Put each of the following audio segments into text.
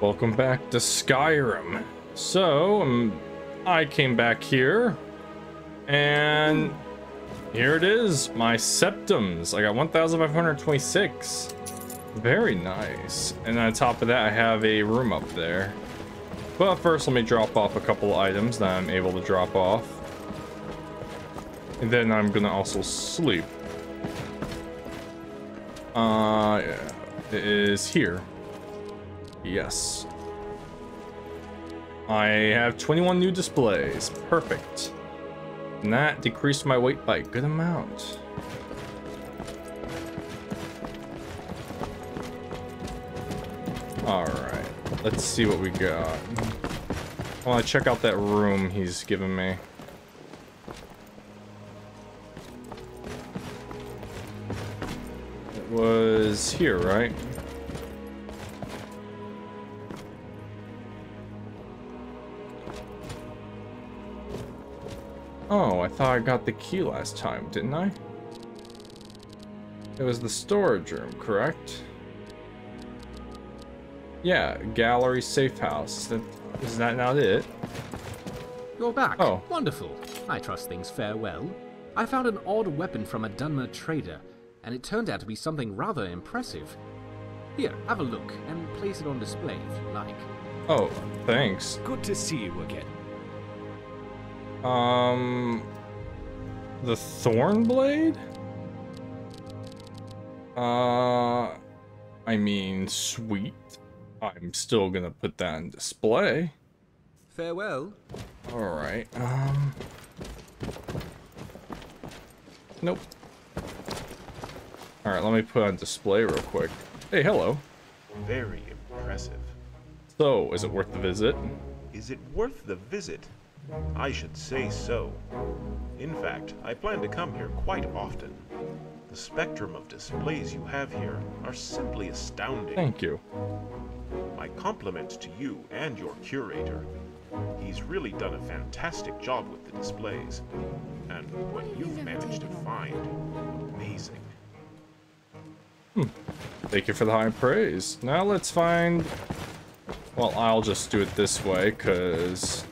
Welcome back to Skyrim. So, um, I came back here, and here it is, my septims. I got 1,526. Very nice. And on top of that, I have a room up there. But first, let me drop off a couple items that I'm able to drop off. And then I'm gonna also sleep. Uh, yeah, it is here. Yes. I have 21 new displays. Perfect. And that decreased my weight by a good amount. Alright. Let's see what we got. I want to check out that room he's given me. It was here, right? Thought I got the key last time, didn't I? It was the storage room, correct? Yeah, gallery safe house. Is that not it? You're back. Oh. Wonderful. I trust things fare well. I found an odd weapon from a Dunmer trader, and it turned out to be something rather impressive. Here, have a look, and place it on display if you like. Oh, thanks. Good to see you again. Um, the thorn blade. Uh, I mean, sweet. I'm still gonna put that on display. Farewell. All right. Um. Nope. All right. Let me put on display real quick. Hey, hello. Very impressive. So, is it worth the visit? Is it worth the visit? I should say so. In fact, I plan to come here quite often. The spectrum of displays you have here are simply astounding. Thank you. My compliments to you and your curator. He's really done a fantastic job with the displays. And what you've managed to find, amazing. Hmm. Thank you for the high praise. Now let's find... Well, I'll just do it this way, because...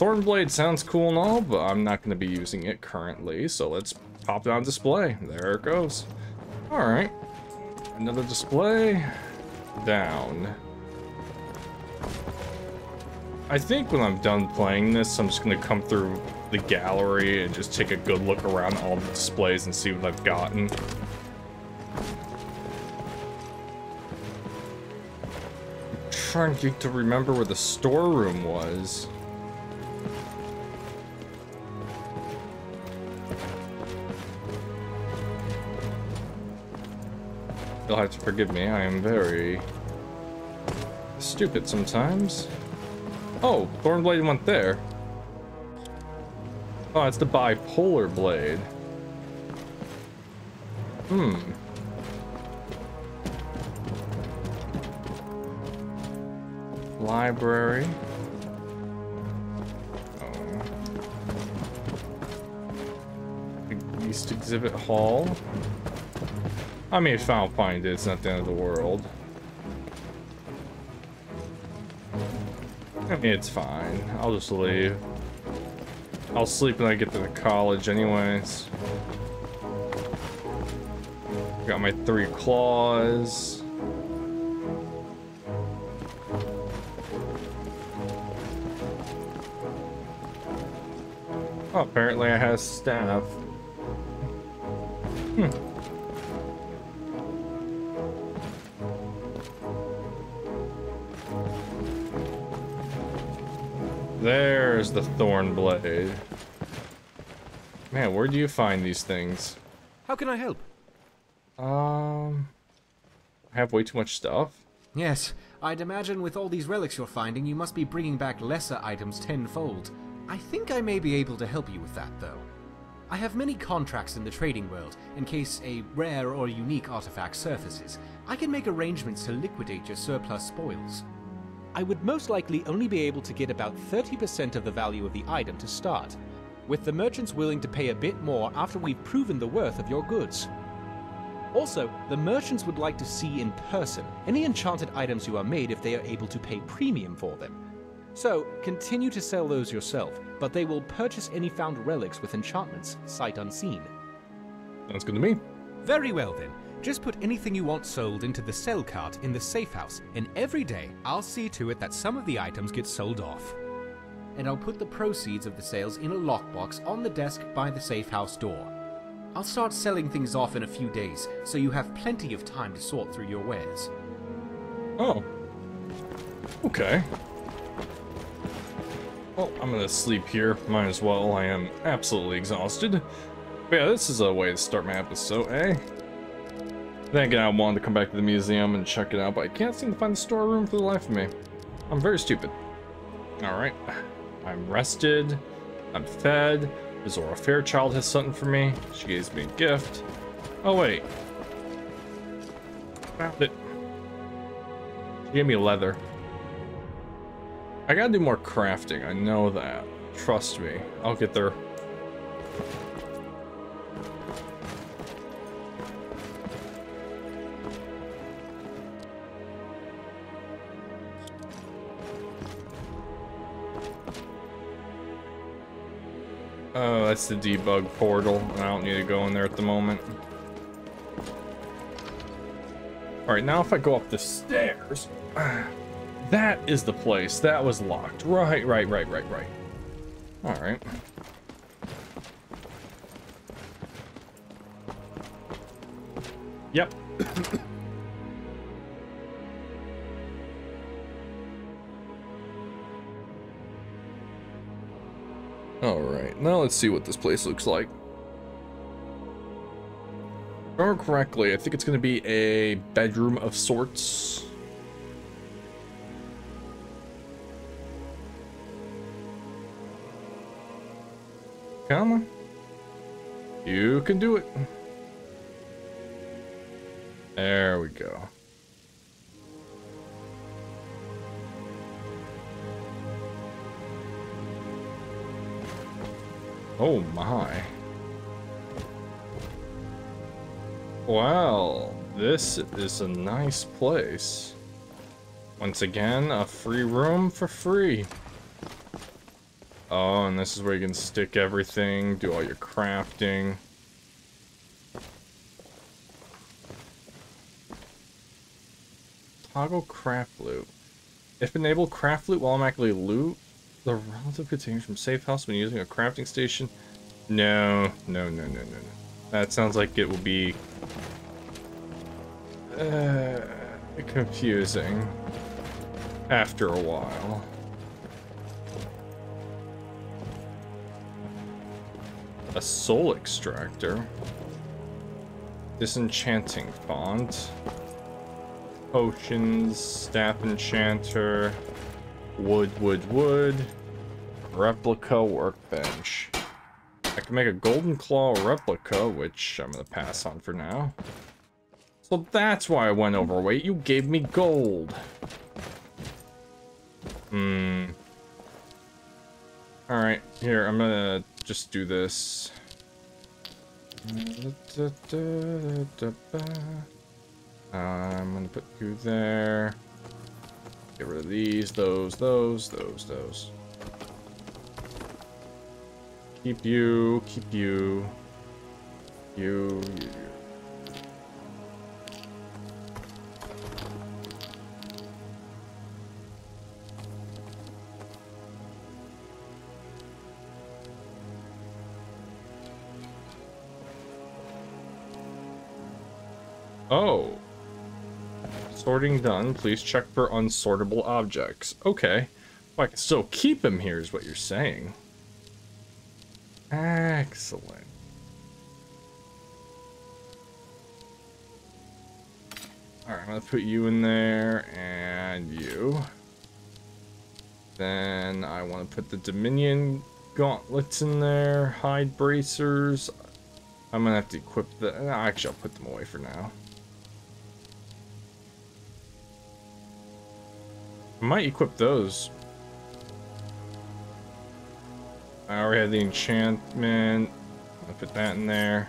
Thornblade sounds cool and all, but I'm not going to be using it currently, so let's pop it on display. There it goes. Alright. Another display. Down. I think when I'm done playing this, I'm just going to come through the gallery and just take a good look around all the displays and see what I've gotten. I'm trying to, to remember where the storeroom was. You'll have to forgive me, I am very stupid sometimes. Oh, Thornblade went there. Oh, it's the bipolar blade. Hmm. Library. Oh. East Exhibit Hall. I mean, if I don't find it, it's not the end of the world. I mean, it's fine. I'll just leave. I'll sleep when I get to the college anyways. Got my three claws. Oh, apparently I have staff. There's the thorn blade. Man, where do you find these things? How can I help? Um, I have way too much stuff. Yes, I'd imagine with all these relics you're finding, you must be bringing back lesser items tenfold. I think I may be able to help you with that, though. I have many contracts in the trading world, in case a rare or unique artifact surfaces. I can make arrangements to liquidate your surplus spoils. I would most likely only be able to get about 30% of the value of the item to start, with the merchants willing to pay a bit more after we've proven the worth of your goods. Also, the merchants would like to see in person any enchanted items you are made if they are able to pay premium for them. So, continue to sell those yourself, but they will purchase any found relics with enchantments, sight unseen. Sounds good to me. Very well then. Just put anything you want sold into the sell cart in the safe house, and every day I'll see to it that some of the items get sold off. And I'll put the proceeds of the sales in a lockbox on the desk by the safe house door. I'll start selling things off in a few days, so you have plenty of time to sort through your wares. Oh. Okay. Well, I'm gonna sleep here. Might as well. I am absolutely exhausted. But yeah, this is a way to start my episode, eh? Then again, I wanted to come back to the museum and check it out, but I can't seem to find the storeroom for the life of me. I'm very stupid. Alright. I'm rested. I'm fed. Zora Fairchild has something for me. She gives me a gift. Oh, wait. Found it. She gave me leather. I gotta do more crafting, I know that. Trust me, I'll get there. Oh, that's the debug portal. I don't need to go in there at the moment. Alright, now if I go up the stairs... That is the place. That was locked. Right, right, right, right, right. Alright. Yep. Alright, now let's see what this place looks like. If I remember correctly, I think it's going to be a bedroom of sorts. Come on. You can do it. There we go. Oh my. Well, this is a nice place. Once again, a free room for free. Oh, and this is where you can stick everything, do all your crafting. Toggle craft loot. If enabled, craft loot will automatically loot the relative containers from safe house when using a crafting station. No, no, no, no, no, no. That sounds like it will be uh, confusing after a while. A soul extractor. Disenchanting font. Potions, staff enchanter, wood, wood, wood, replica workbench. I can make a golden claw replica, which I'm gonna pass on for now. So that's why I went overweight. You gave me gold. Hmm. Alright, here, I'm gonna just do this. I'm gonna put you there. Get rid of these, those, those, those, those. Keep you, keep you. You, you, you. Oh. Sorting done. Please check for unsortable objects. Okay. Well, I can still keep him here is what you're saying. Excellent. Alright, I'm gonna put you in there, and you. Then I want to put the Dominion gauntlets in there, hide bracers. I'm gonna have to equip the. Actually, I'll put them away for now. Might equip those. I already have the enchantment. I'll put that in there.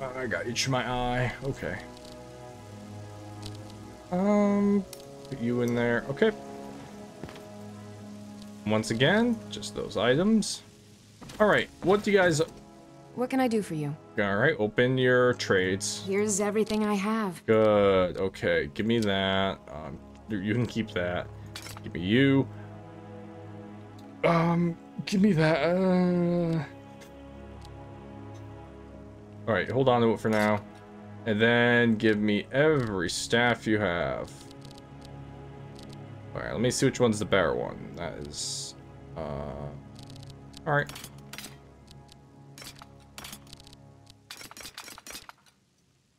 I got itch in my eye. Okay. Um, put you in there. Okay. Once again, just those items. All right, what do you guys... What can I do for you? All right, open your trades. Here's everything I have. Good. Okay, give me that. Um, you can keep that. Give me you. Um, give me that. Uh... All right, hold on to it for now, and then give me every staff you have. All right, let me see which one's the better one. That is. Uh. All right.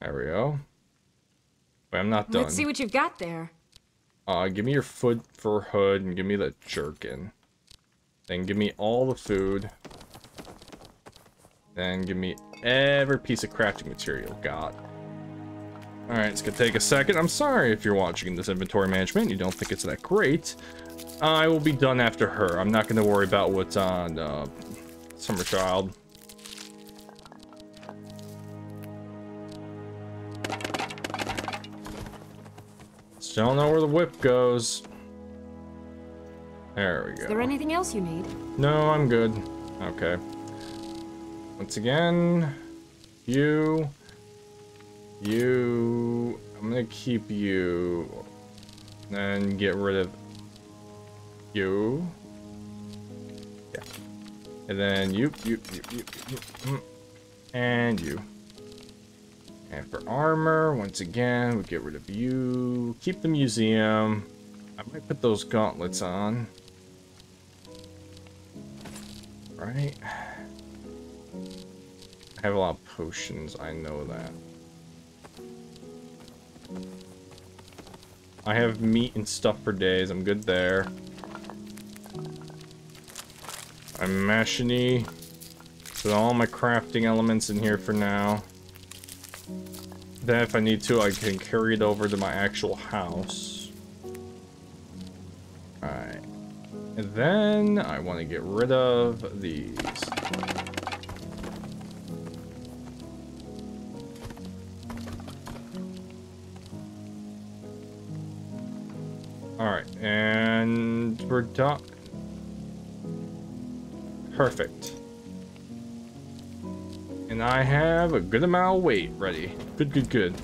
There we go. Wait, I'm not done. Let's see what you've got there. Uh, give me your foot for hood and give me the jerkin. Then give me all the food. Then give me every piece of crafting material got. Alright, it's gonna take a second. I'm sorry if you're watching this inventory management. You don't think it's that great. I will be done after her. I'm not gonna worry about what's on uh, Summer Child. Still don't know where the whip goes. There we go. Is there anything else you need? No, I'm good. Okay. Once again, you, you, I'm gonna keep you, and get rid of you. Yeah. And then you, you, you, you, you, and you. And for armor, once again, we get rid of you. Keep the museum. I might put those gauntlets on. Right. I have a lot of potions, I know that. I have meat and stuff for days, I'm good there. I'm mashiny. Put all my crafting elements in here for now. Then if I need to, I can carry it over to my actual house. Alright. And then I want to get rid of these. Alright, and we're done. Perfect. And I have a good amount of weight ready. Good, good, good.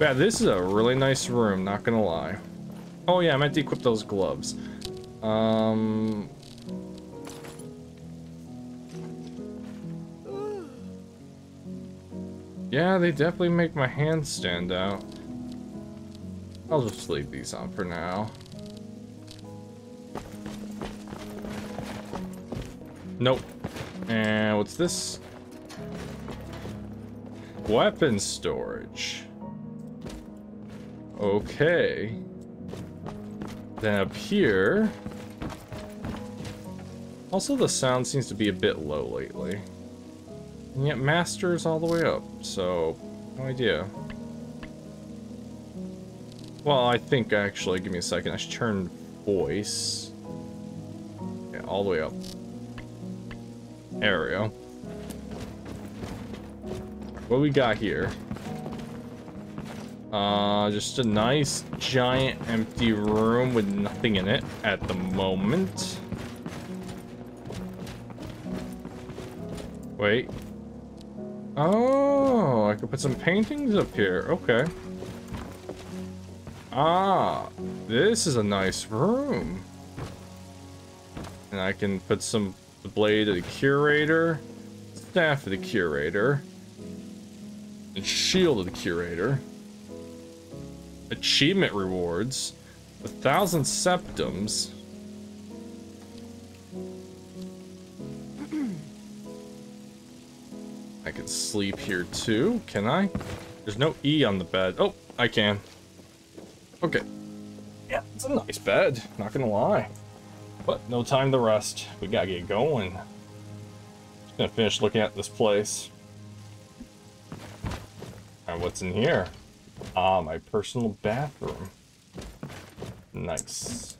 Yeah, this is a really nice room, not gonna lie. Oh yeah, I meant to equip those gloves. Um... Yeah, they definitely make my hands stand out. I'll just leave these on for now. Nope. And what's this? Weapon storage. Okay. Then up here... Also, the sound seems to be a bit low lately. And yet Master's all the way up, so... No idea. Well, I think actually, give me a second, I should turn voice. Yeah, all the way up. There we go. What we got here? Uh, just a nice, giant, empty room with nothing in it at the moment. Wait. Oh, I could put some paintings up here. Okay. Ah, this is a nice room. And I can put some the blade of the curator, staff of the curator, and shield of the curator. Achievement rewards, a thousand septims. I can sleep here too, can I? There's no E on the bed. Oh, I can. Okay. Yeah, it's a nice bed, not gonna lie. But no time to rest. We gotta get going. Just gonna finish looking at this place. Alright, what's in here? Ah, my personal bathroom. Nice.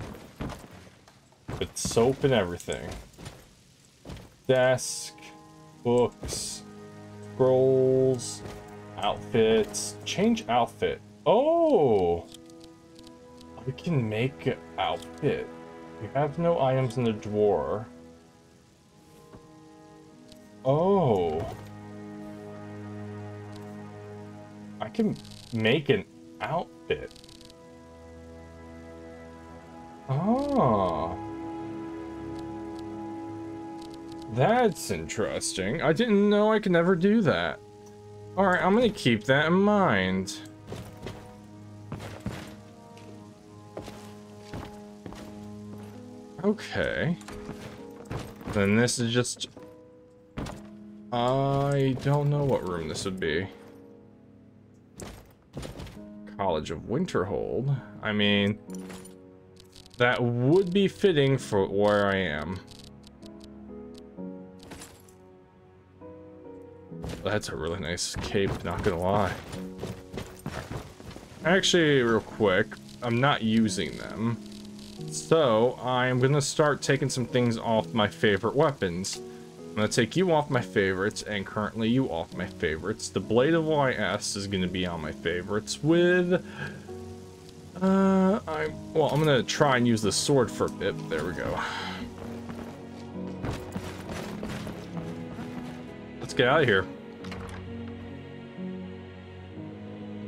With soap and everything. Desk, books, scrolls, Outfits. Change outfit. Oh! I can make an outfit. You have no items in the drawer. Oh. I can make an outfit. Oh. That's interesting. I didn't know I could never do that. Alright, I'm gonna keep that in mind. Okay. Then this is just... I don't know what room this would be. College of Winterhold. I mean, that would be fitting for where I am. That's a really nice cape, not gonna lie. Actually, real quick, I'm not using them. So, I'm gonna start taking some things off my favorite weapons. I'm gonna take you off my favorites, and currently you off my favorites. The Blade of YS is gonna be on my favorites with... Uh, I'm... Well, I'm gonna try and use the sword for a bit. There we go. Let's get out of here.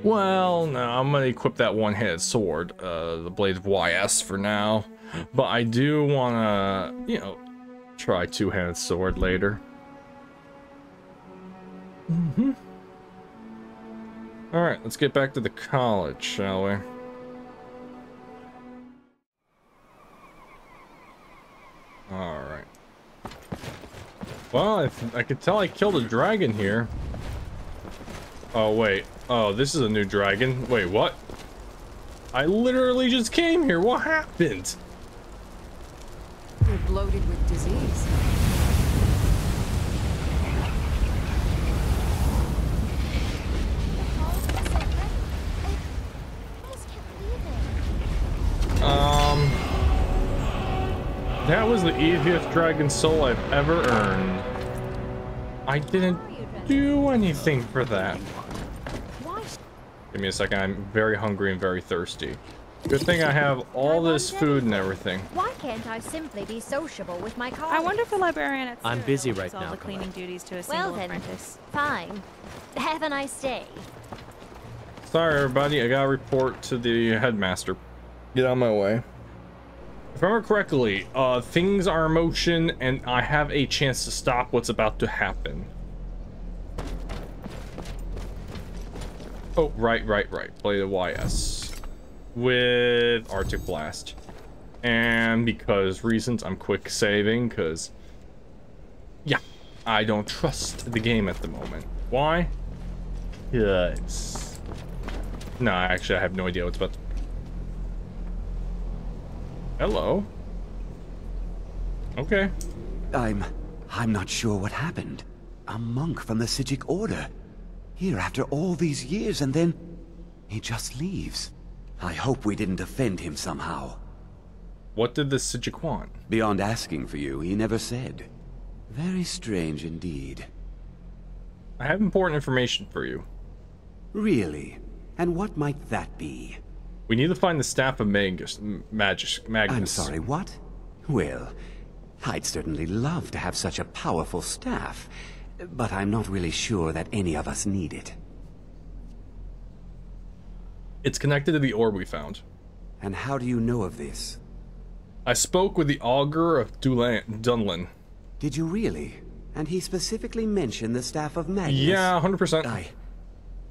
Well, no, I'm gonna equip that one-handed sword, uh, the Blade of YS for now. But I do wanna, you know, try two-handed sword later. Mm-hmm. Alright, let's get back to the college, shall we? Alright. Well, I, I could tell I killed a dragon here. Oh, wait. Oh, this is a new dragon. Wait, what? I literally just came here. What happened? You're bloated with disease. Um, that was the easiest dragon soul I've ever earned. I didn't do anything for that. Give me a second, I'm very hungry and very thirsty. Good thing I have all this food and everything. Why can't I simply be sociable with my colleagues? I wonder if the librarian at I'm busy gives right all now, the cleaning Camilla. duties to a Well then, apprentice. fine. Have a nice day. Sorry, everybody, I gotta report to the headmaster. Get out of my way. If I remember correctly, uh, things are in motion and I have a chance to stop what's about to happen. Oh, right, right, right. Play the YS. With Arctic Blast. And because reasons, I'm quick saving, because... Yeah, I don't trust the game at the moment. Why? Yes. No, actually, I have no idea what's about to... Hello. Okay. I'm... I'm not sure what happened. A monk from the Psijic Order. Here after all these years and then... He just leaves. I hope we didn't offend him somehow. What did the Psijic want? Beyond asking for you, he never said. Very strange indeed. I have important information for you. Really? And what might that be? We need to find the Staff of Magus, Magus, Magnus. I'm sorry, what? Well, I'd certainly love to have such a powerful staff, but I'm not really sure that any of us need it. It's connected to the orb we found. And how do you know of this? I spoke with the Augur of Dulan Dunlain. Did you really? And he specifically mentioned the Staff of Magnus? Yeah, 100%. I...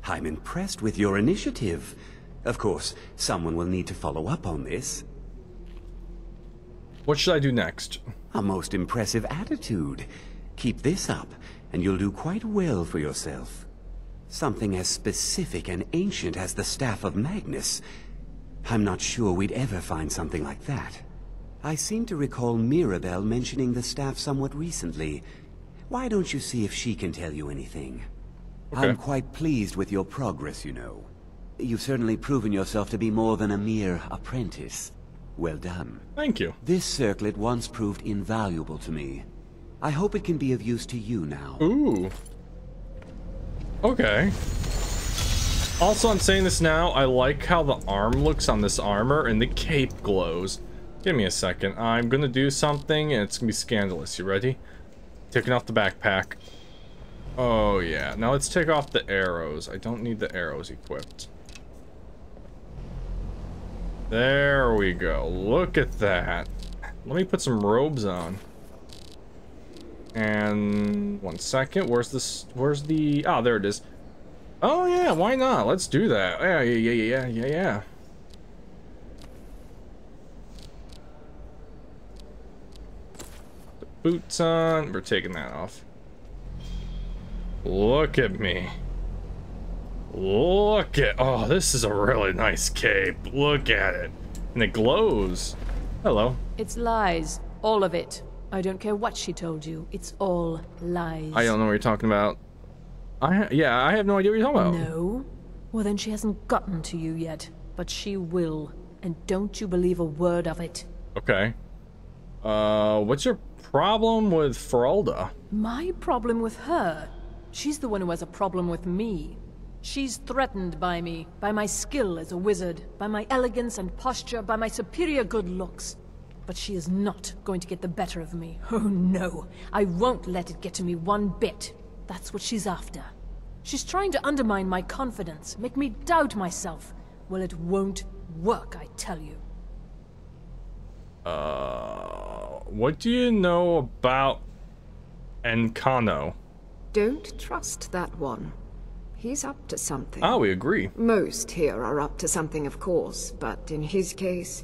I'm impressed with your initiative. Of course, someone will need to follow up on this. What should I do next? A most impressive attitude. Keep this up, and you'll do quite well for yourself. Something as specific and ancient as the Staff of Magnus. I'm not sure we'd ever find something like that. I seem to recall Mirabelle mentioning the staff somewhat recently. Why don't you see if she can tell you anything? Okay. I'm quite pleased with your progress, you know. You've certainly proven yourself to be more than a mere apprentice. Well done. Thank you. This circlet once proved invaluable to me. I hope it can be of use to you now. Ooh. Okay. Also, I'm saying this now, I like how the arm looks on this armor and the cape glows. Give me a second. I'm gonna do something and it's gonna be scandalous. You ready? Taking off the backpack. Oh yeah. Now let's take off the arrows. I don't need the arrows equipped. There we go. Look at that. Let me put some robes on. And one second. Where's this? Where's the? Ah, oh, there it is. Oh yeah, why not? Let's do that. Yeah, yeah, yeah, yeah, yeah, yeah. Boots on. We're taking that off. Look at me. Look at, oh, this is a really nice cape. Look at it. And it glows. Hello. It's lies. All of it. I don't care what she told you. It's all lies. I don't know what you're talking about. I yeah, I have no idea what you're talking about. No? Well, then she hasn't gotten to you yet. But she will. And don't you believe a word of it. Okay. Uh, what's your problem with Faralda? My problem with her? She's the one who has a problem with me. She's threatened by me, by my skill as a wizard, by my elegance and posture, by my superior good looks. But she is not going to get the better of me. Oh no, I won't let it get to me one bit. That's what she's after. She's trying to undermine my confidence, make me doubt myself. Well, it won't work, I tell you. Uh, what do you know about Ancano? Don't trust that one. He's up to something. Ah, we agree. Most here are up to something, of course, but in his case,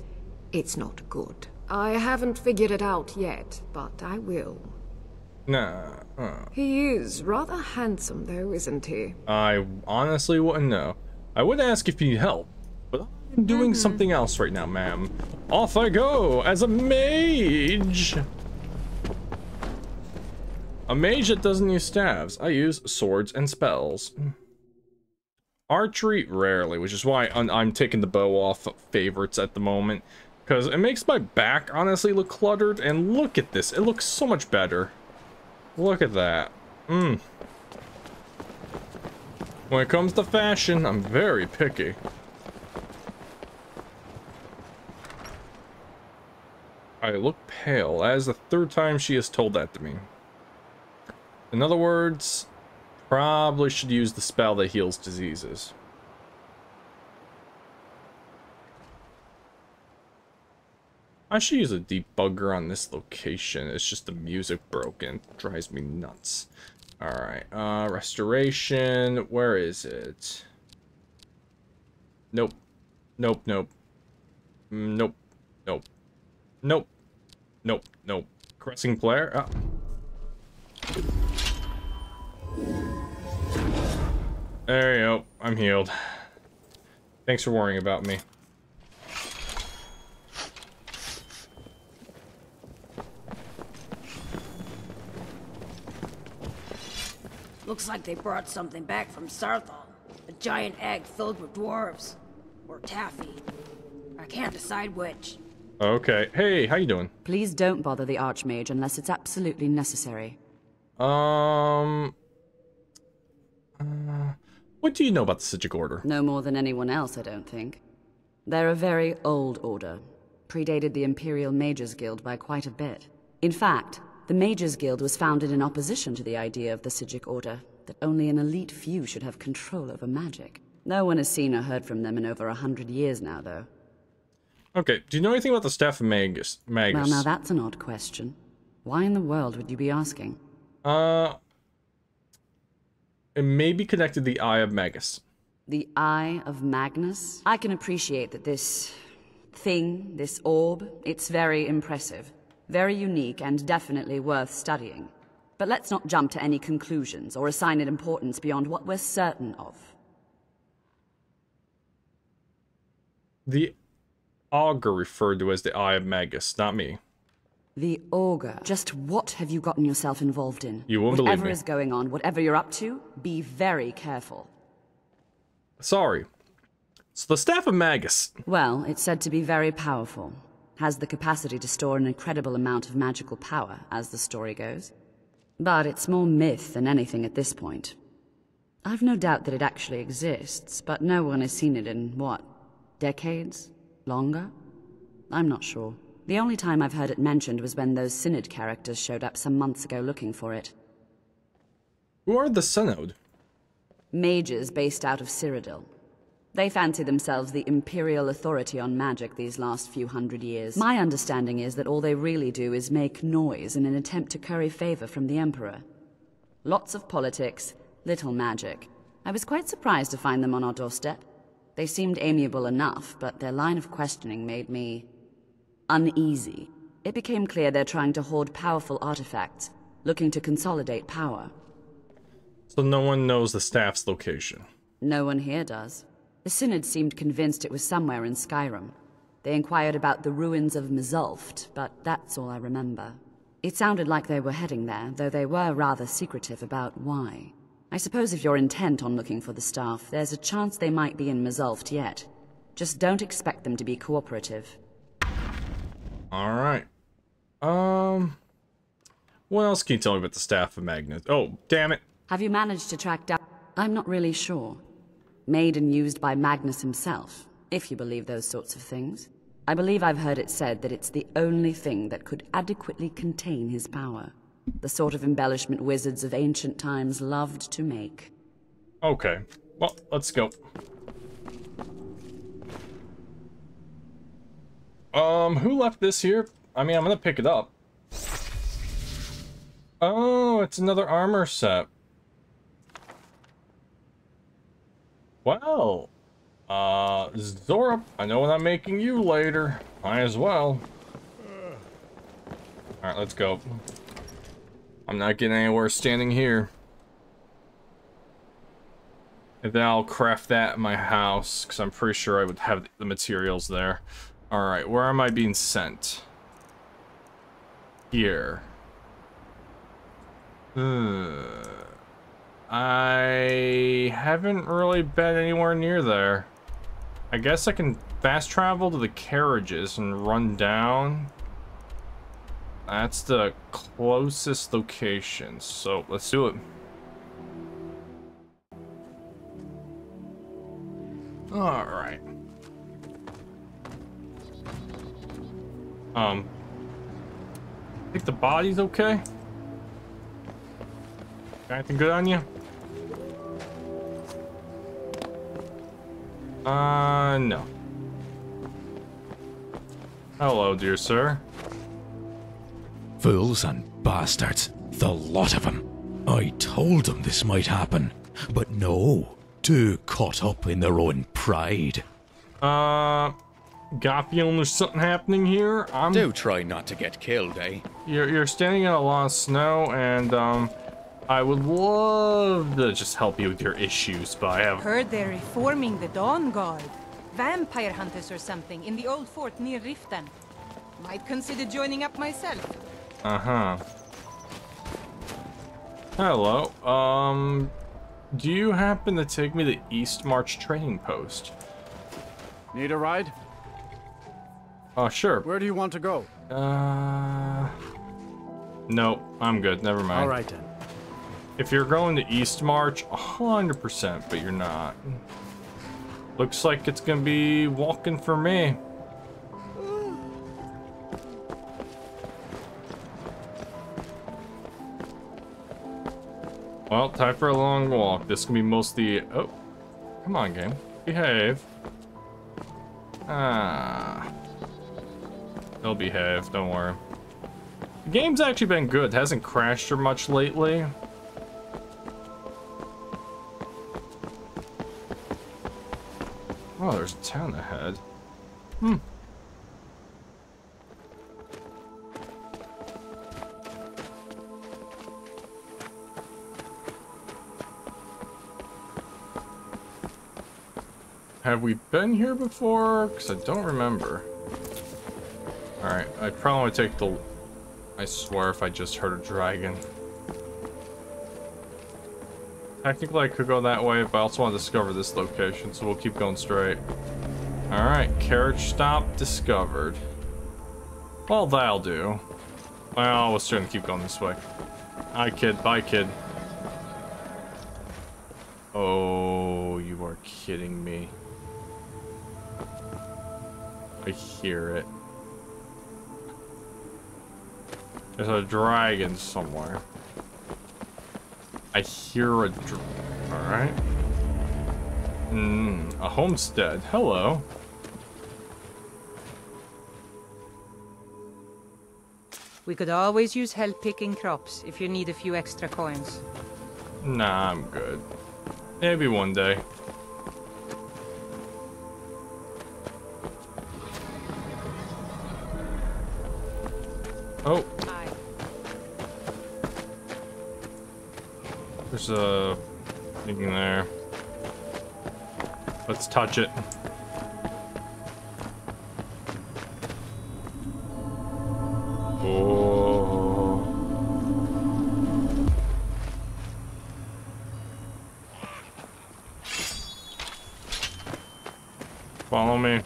it's not good. I haven't figured it out yet, but I will. Nah. Uh. He is rather handsome, though, isn't he? I honestly wouldn't know. I would ask if you need help, but I'm doing mm -hmm. something else right now, ma'am. Off I go as a mage! A mage that doesn't use staves. I use swords and spells. Archery, rarely, which is why I'm, taking the bow off favorites at the moment. Because it makes my back, honestly, look cluttered. And look at this. It looks so much better. Look at that. Mmm. When it comes to fashion, I'm very picky. I look pale. That is the third time she has told that to me. In other words, Probably should use the spell that heals diseases. I should use a debugger on this location. It's just the music broken. Drives me nuts. Alright, uh, restoration. Where is it? Nope. Nope, nope. Mm, nope. Nope. Nope. Nope, nope. Caressing player? Oh. There you go. I'm healed. Thanks for worrying about me. Looks like they brought something back from Saarthal. A giant egg filled with dwarves. Or taffy. I can't decide which. Okay. Hey, how you doing? Please don't bother the Archmage unless it's absolutely necessary. Um... What do you know about the Psijic Order? No more than anyone else, I don't think. They're a very old order. Predated the Imperial Mages Guild by quite a bit. In fact, the Mages Guild was founded in opposition to the idea of the Psijic Order, that only an elite few should have control over magic. No one has seen or heard from them in over a hundred years now, though. Okay, do you know anything about the Staff of Magus? Magnus? Well, now that's an odd question. Why in the world would you be asking? Uh, it may be connected to the Eye of Magus. The Eye of Magnus? I can appreciate that this thing, this orb, it's very impressive. Very unique and definitely worth studying. But let's not jump to any conclusions or assign it importance beyond what we're certain of. The augur referred to as the Eye of Magus, not me. The Augur. Just what have you gotten yourself involved in? You won't whatever believe me. is going on, whatever you're up to, be very careful. Sorry. It's the Staff of Magus. Well, it's said to be very powerful. Has the capacity to store an incredible amount of magical power, as the story goes. But it's more myth than anything at this point. I've no doubt that it actually exists, but no one has seen it in, what, decades? Longer? I'm not sure. The only time I've heard it mentioned was when those Synod characters showed up some months ago looking for it. Who are the Synod? Mages based out of Cyrodiil. They fancy themselves the imperial authority on magic these last few hundred years. My understanding is that all they really do is make noise in an attempt to curry favor from the Emperor. Lots of politics, little magic. I was quite surprised to find them on our doorstep. They seemed amiable enough, but their line of questioning made me uneasy. It became clear they're trying to hoard powerful artifacts, looking to consolidate power. So no one knows the staff's location. No one here does. The Synod seemed convinced it was somewhere in Skyrim. They inquired about the ruins of Mzulft, but that's all I remember. It sounded like they were heading there, though they were rather secretive about why. I suppose if you're intent on looking for the staff, there's a chance they might be in Mzulft yet. Just don't expect them to be cooperative. Alright. Um... What else can you tell me about the Staff of Magnus? Oh, damn it. Have you managed to track down... I'm not really sure. Made and used by Magnus himself, if you believe those sorts of things. I believe I've heard it said that it's the only thing that could adequately contain his power. The sort of embellishment wizards of ancient times loved to make. Okay. Well, let's go. Um, who left this here? I mean, I'm gonna pick it up. Oh, it's another armor set. Well, uh, Zora, I know when I'm making you later. Might as well. Alright, let's go. I'm not getting anywhere standing here. And then I'll craft that in my house, because I'm pretty sure I would have the materials there. Alright, where am I being sent? Here. Uh, I haven't really been anywhere near there. I guess I can fast travel to the carriages and run down. That's the closest location, so let's do it. Alright. Um, I think the body's okay. Got anything good on you? Uh, no. Hello, dear sir. Fools and bastards, the lot of them. I told them this might happen, but no, too caught up in their own pride. Uh, got feeling there's something happening here. I'm. Do try not to get killed, eh? You're you're standing in a lot of snow, and um, I would love to just help you with your issues, but I have. Heard they're reforming the Dawnguard. Vampire hunters or something in the old fort near Riften. Might consider joining up myself. Uh-huh. Hello. Um, do you happen to take me to Eastmarch Trading Post? Need a ride? Oh, sure. Where do you want to go? Uh... Nope, I'm good. Never mind. All right, then. If you're going to Eastmarch, 100%, but you're not. Looks like it's gonna be walking for me. Well, time for a long walk. This can be mostly... Oh, come on, game. Behave. Ah. They'll behave, don't worry. The game's actually been good. It hasn't crashed or much lately. Oh, there's a town ahead. Hmm. Have we been here before? Because I don't remember. Alright, I'd probably take the... I swear if I just heard a dragon. Technically I could go that way, but I also want to discover this location, so we'll keep going straight. Alright, carriage stop discovered. Well, that'll do. Well, we're starting to keep going this way. Hi, kid. Bye, kid. Oh, you are kidding me. I hear it. There's a dragon somewhere. I hear a dr Alright. Hmm, a homestead. Hello. We could always use help picking crops if you need a few extra coins. Nah, I'm good. Maybe one day. Oh. There's a thing there. Let's touch it. Follow me.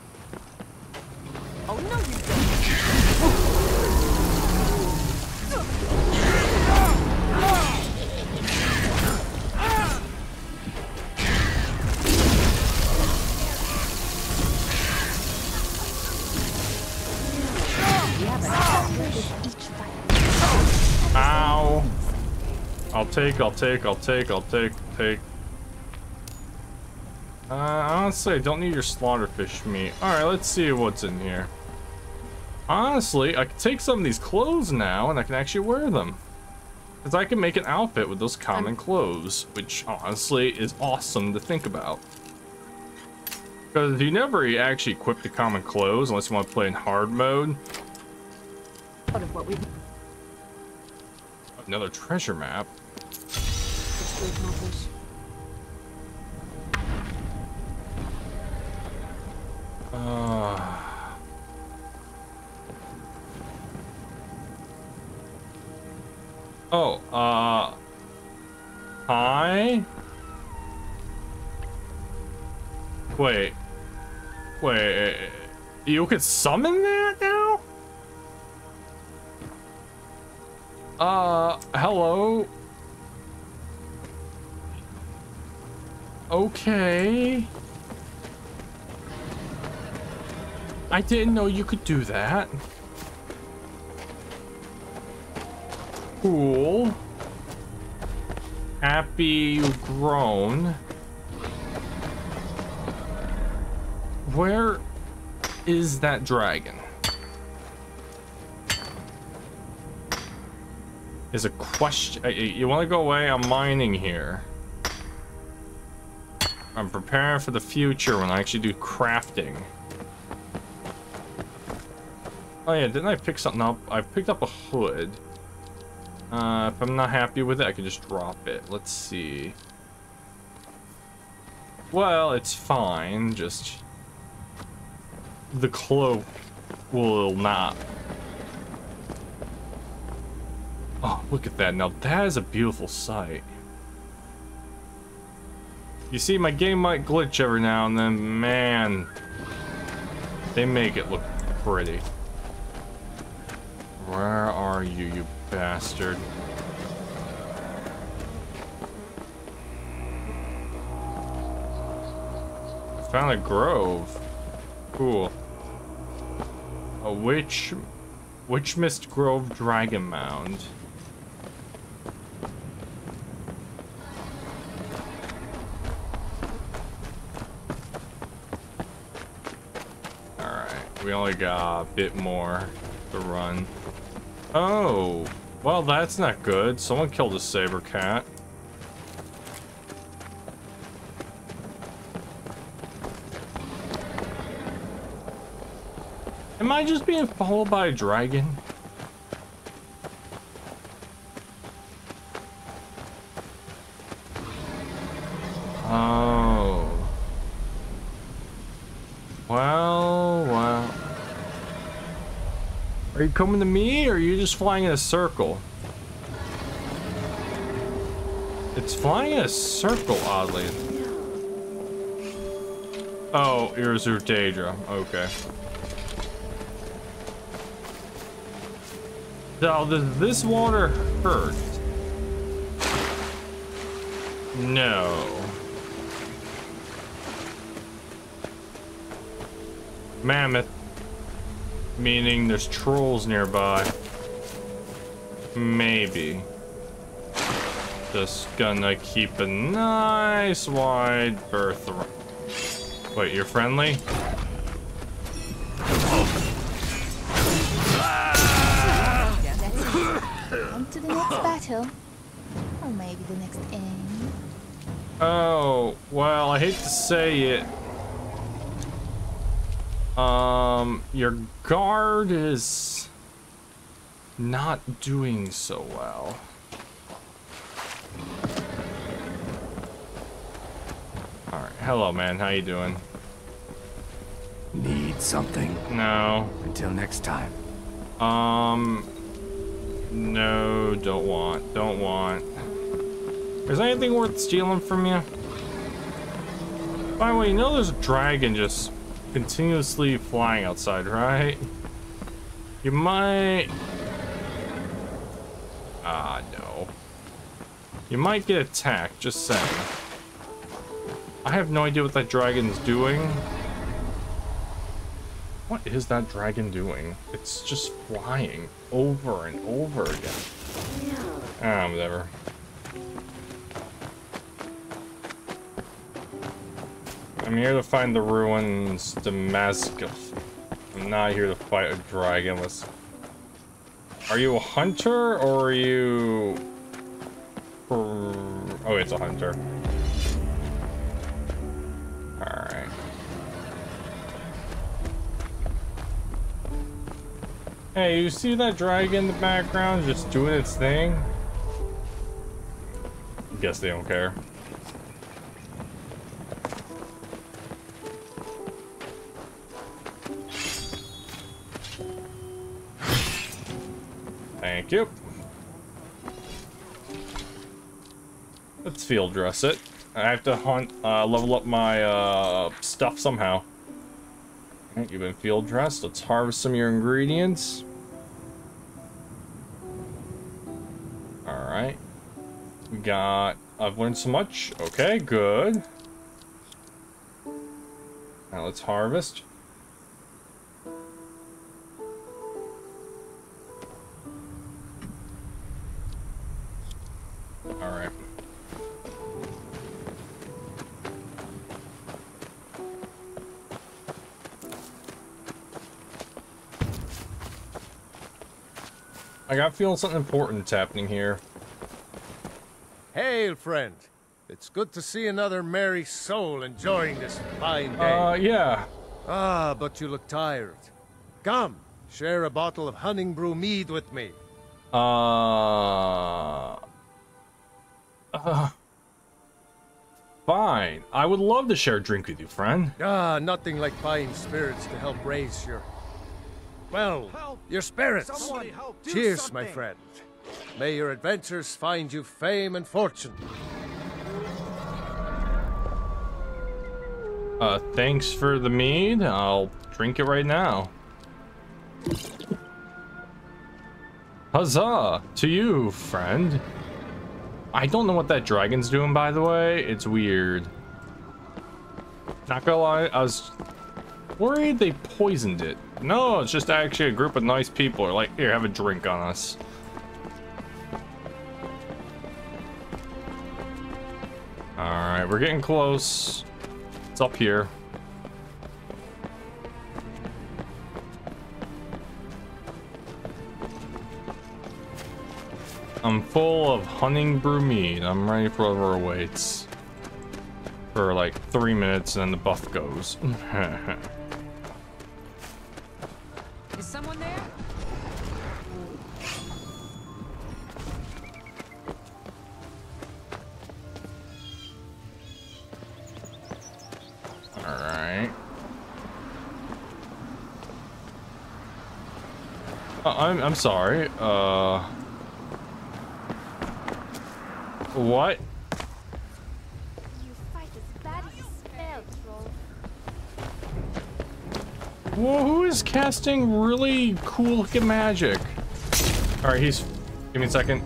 Take, I'll take, I'll take, I'll take, take. Uh, honestly, I don't need your slaughterfish meat. Alright, let's see what's in here. Honestly, I can take some of these clothes now and I can actually wear them. Because I can make an outfit with those common clothes, which honestly is awesome to think about. Because you never actually equip the common clothes unless you want to play in hard mode. Part of what we Another treasure map. To accomplish. Uh, oh, uh, hi? Wait, wait, you could summon that now? Uh, hello? Okay. I didn't know you could do that. Cool. Happy you've grown. Where is that dragon? Is a question. Uh, you want to go away? I'm mining here. I'm preparing for the future when I actually do crafting. Oh yeah, didn't I pick something up? I picked up a hood. Uh, if I'm not happy with it, I can just drop it. Let's see. Well, it's fine, just... The cloak will not. Oh, look at that. Now that is a beautiful sight. You see, my game might glitch every now and then. Man, they make it look pretty. Where are you, you bastard? I found a grove. Cool. A witch... Witch Mist Grove Dragon Mound. Alright, we only got a bit more to run. Oh, well that's not good. Someone killed a saber cat. Am I just being followed by a dragon? Oh. Well. Are you coming to me or are you just flying in a circle? It's flying in a circle, oddly. Oh, Irazur Daedra. Okay. Now, does this water hurt? No. Mammoth. Meaning there's trolls nearby. Maybe. Just gonna keep a nice wide berth around. Wait, you're friendly? On to the next battle. Or maybe the next end. Oh, well, I hate to say it. Um, your guard is not doing so well. Alright, hello man, how you doing? Need something? No. Until next time. Um, no, don't want, don't want. Is there anything worth stealing from you? By the way, you know there's a dragon just continuously flying outside, right? You might... Ah, no. You might get attacked, just saying. I have no idea what that dragon's doing. What is that dragon doing? It's just flying over and over again. Ah, whatever. I'm here to find the ruins Damascus. I'm not here to fight a dragon. Let's... Are you a hunter or are you... Oh, it's a hunter. Alright. Hey, you see that dragon in the background just doing its thing? Guess they don't care. Thank you. Let's field dress it. I have to hunt, uh, level up my uh, stuff somehow. You've been field dressed. Let's harvest some of your ingredients. Alright. Got... I've learned so much. Okay, good. Now let's harvest. Alright. I got feeling something important is happening here. Hail, friend. It's good to see another merry soul enjoying this fine day. Uh, yeah. Ah, but you look tired. Come, share a bottle of Hunting Brew mead with me. Uh... Uh... Fine. I would love to share a drink with you, friend. Ah, nothing like fine spirits to help raise your... Well, your spirits. Cheers, my friend. May your adventures find you fame and fortune. Uh, thanks for the mead. I'll drink it right now. Huzzah! To you, friend. I don't know what that dragon's doing, by the way. It's weird. Not gonna lie, I was worried they poisoned it. No, it's just actually a group of nice people are like, here, have a drink on us. Alright, we're getting close. It's up here. I'm full of hunting brew mead. I'm ready for whatever awaits. For like three minutes and then the buff goes. Is someone there? Alright. Uh, I'm, I'm sorry. Uh... What? Whoa, who is casting really cool looking magic? Alright, he's... Give me a second.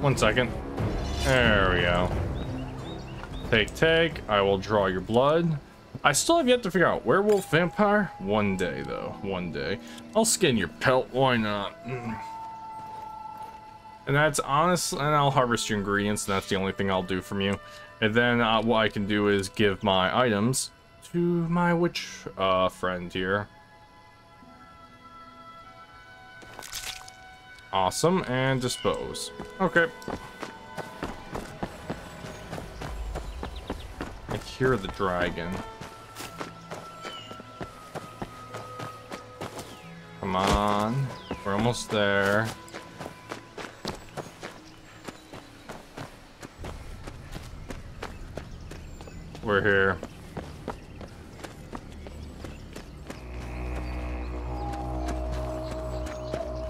One second. There we go. Take, take. I will draw your blood. I still have yet to figure out werewolf, vampire. One day, though. One day. I'll skin your pelt. Why not? Mm. And that's honest. And I'll harvest your ingredients. And that's the only thing I'll do from you. And then uh, what I can do is give my items to my witch uh, friend here. Awesome. And dispose. Okay. Hear the dragon. Come on. We're almost there. We're here.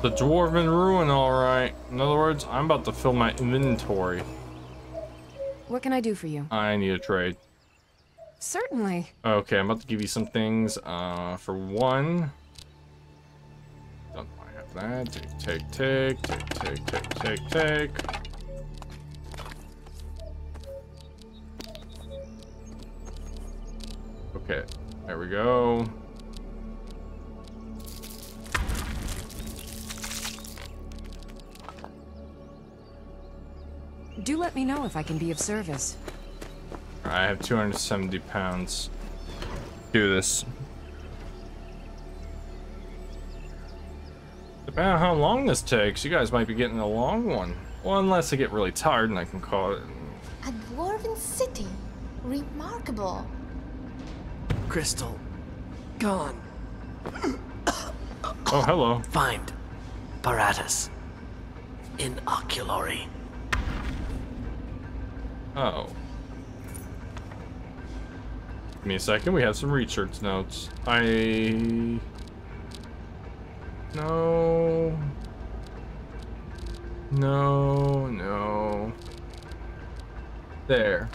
The Dwarven Ruin, alright. In other words, I'm about to fill my inventory. What can I do for you? I need a trade. Certainly. Okay, I'm about to give you some things. Uh, for one... Don't I have that? Take, take, take, take, take, take, take, take. Okay, there we go. Do let me know if I can be of service. I have 270 pounds. Do this. Depending on how long this takes, you guys might be getting a long one. Well, unless I get really tired and I can call it. A dwarven city. Remarkable. Crystal. Gone. Oh, hello. Find Paratus. In Oculory. Oh. Give me a second, we have some research notes. I... No... No, no... There.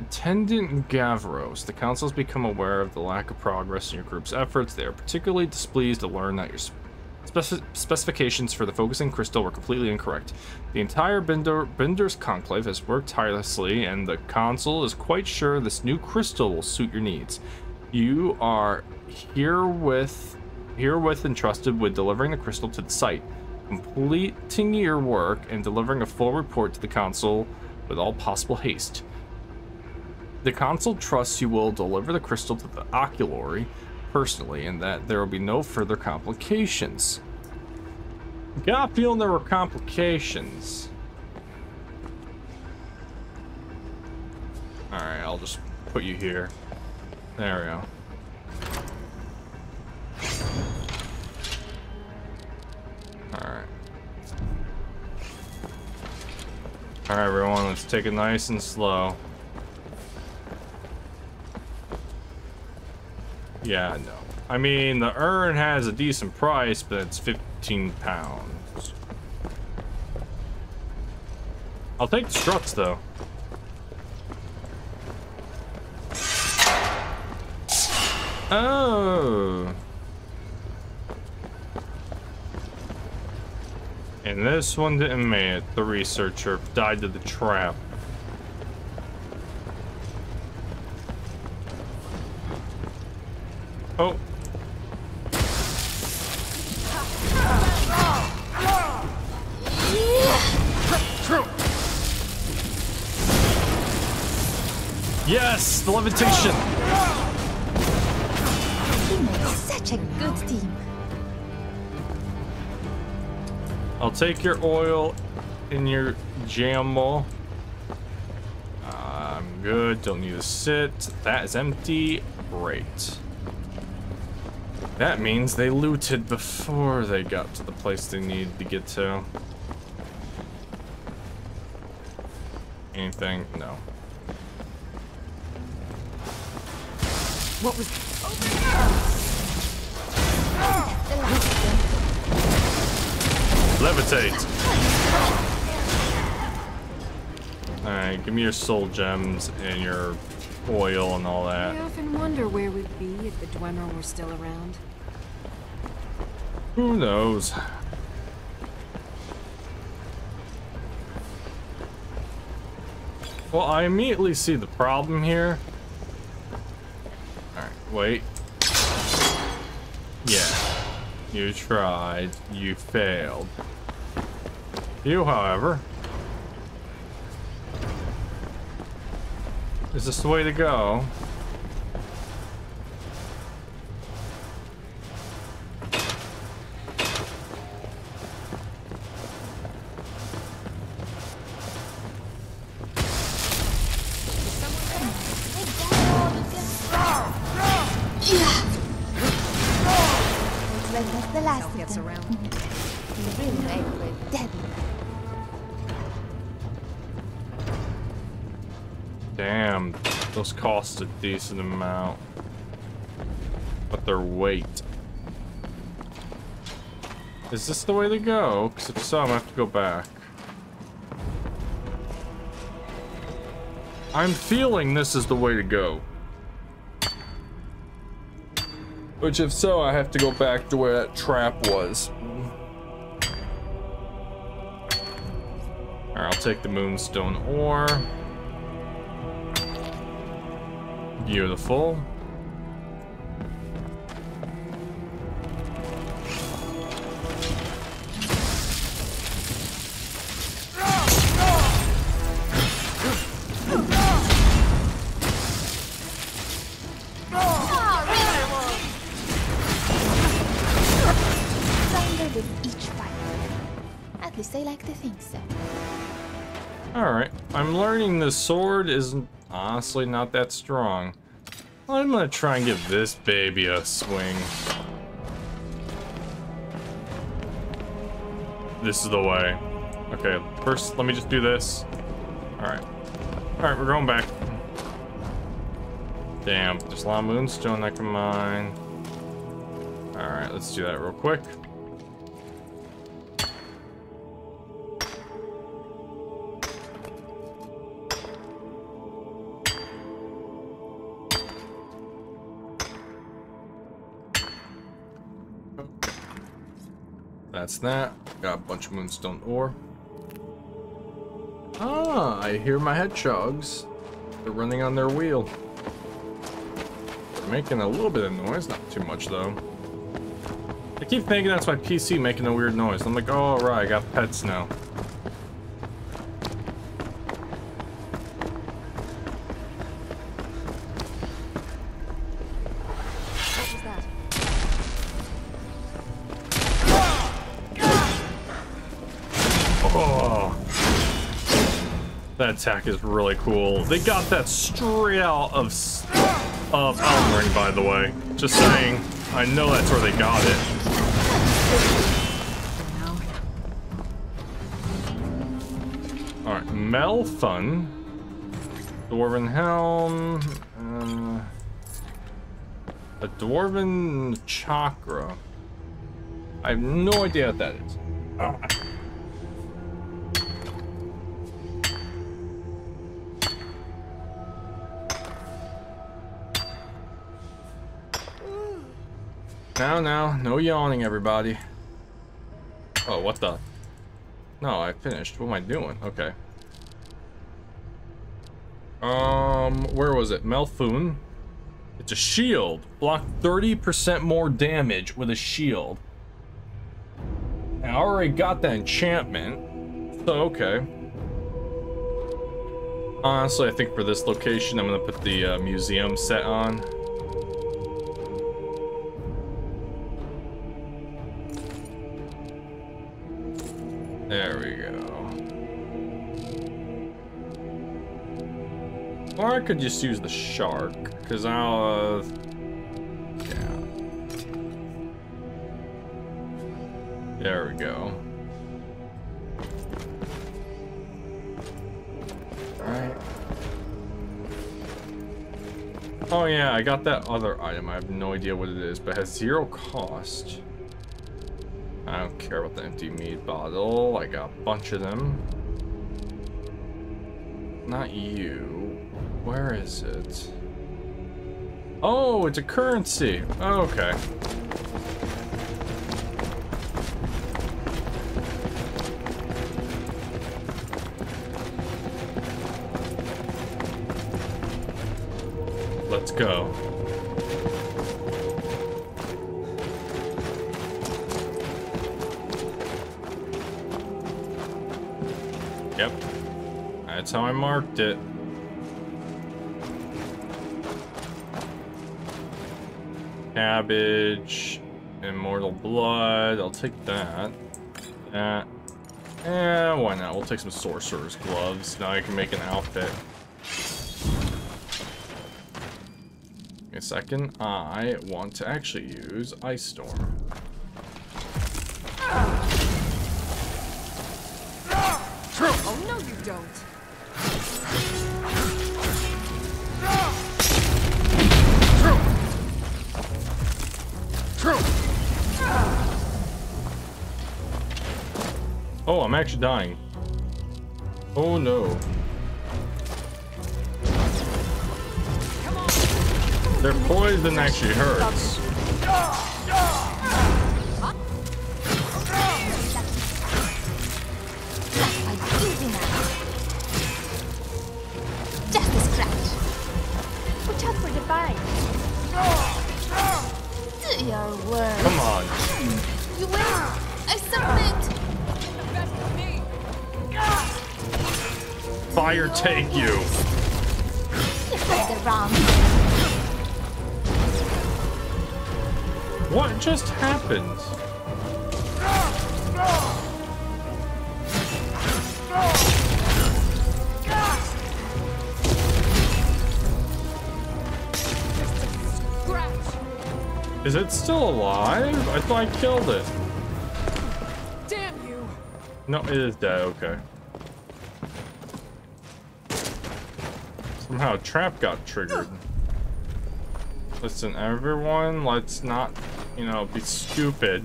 Attendant Gavros, the council has become aware of the lack of progress in your group's efforts. They are particularly displeased to learn that your speci specifications for the focusing crystal were completely incorrect. The entire Binder, Binder's conclave has worked tirelessly, and the council is quite sure this new crystal will suit your needs. You are herewith, herewith entrusted with delivering the crystal to the site, completing your work, and delivering a full report to the council with all possible haste. The council trusts you will deliver the crystal to the Oculory personally and that there will be no further complications. Got a feeling there were complications. Alright, I'll just put you here. There we go. Alright. Alright everyone, let's take it nice and slow. Yeah, no. I mean, the urn has a decent price, but it's 15 pounds. I'll take the struts, though. Oh. And this one didn't make it. The researcher died to the trap. Oh. Yes, the levitation. We make such a good team. I'll take your oil in your jammal. I'm good. Don't need to sit. That is empty. Great. That means they looted before they got to the place they needed to get to. Anything? No. What was... Levitate! Alright, give me your soul gems and your oil and all that. I often wonder where we'd be if the Dwemer were still around. Who knows? Well, I immediately see the problem here. Alright, wait. Yeah. You tried. You failed. You, however, Is this the way to go? A decent amount. But their weight. Is this the way to go? Because if so, I'm gonna have to go back. I'm feeling this is the way to go. Which if so, I have to go back to where that trap was. Alright, I'll take the moonstone ore. Beautiful. Stronger with each fight. At least I like to think so. Alright, I'm learning the sword is honestly not that strong. I'm gonna try and give this baby a swing. This is the way. Okay, first let me just do this. Alright. Alright, we're going back. Damn, there's a lot of moonstone I can mine. Alright, let's do that real quick. That. Got a bunch of moonstone ore. Ah, I hear my hedgehogs. They're running on their wheel. They're making a little bit of noise, not too much though. I keep thinking that's my PC making a weird noise. I'm like, oh right, I got pets now. That attack is really cool. They got that straight out of of Elden Ring, by the way. Just saying. I know that's where they got it. Alright, Melfun. Dwarven Helm. Uh, a Dwarven Chakra. I have no idea what that is. Oh. Now, now, no yawning, everybody. Oh, what the? No, I finished. What am I doing? Okay. Um, where was it? Melfoon. It's a shield. Block 30% more damage with a shield. I already got that enchantment. So, okay. Honestly, I think for this location, I'm gonna put the uh, museum set on. I could just use the shark, because I'll, uh... Yeah. There we go. Alright. Oh yeah, I got that other item. I have no idea what it is, but it has zero cost. I don't care about the empty meat bottle. I got a bunch of them. Not you. Where is it? Oh, it's a currency. Okay. let's go. Yep. That's how I marked it. Cabbage, Immortal Blood, I'll take that. That. Eh, why not? We'll take some Sorcerer's Gloves. Now I can make an outfit. a second. I want to actually use Ice Storm. Actually dying. Oh no. Their poison actually hurts. Take you. You played around. What just happened? Is it still alive? I thought I killed it. Damn you! No, it is dead. Okay. Somehow a trap got triggered. Listen, everyone, let's not, you know, be stupid.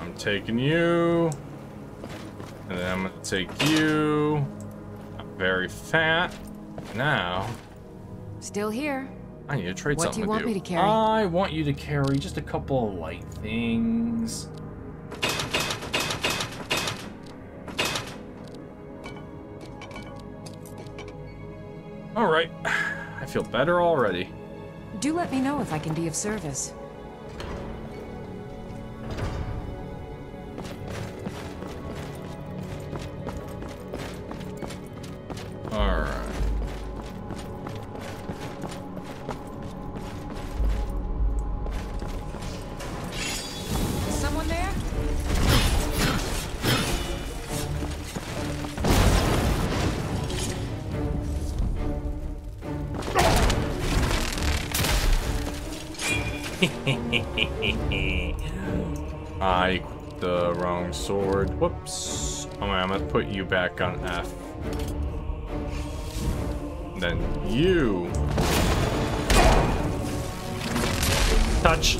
I'm taking you. And then I'm gonna take you. I'm very fat. Now, Still here. I need to trade What do something you with want you. me to carry? I want you to carry just a couple of light things. All right, I feel better already. Do let me know if I can be of service. You back on F. Then you. Touch.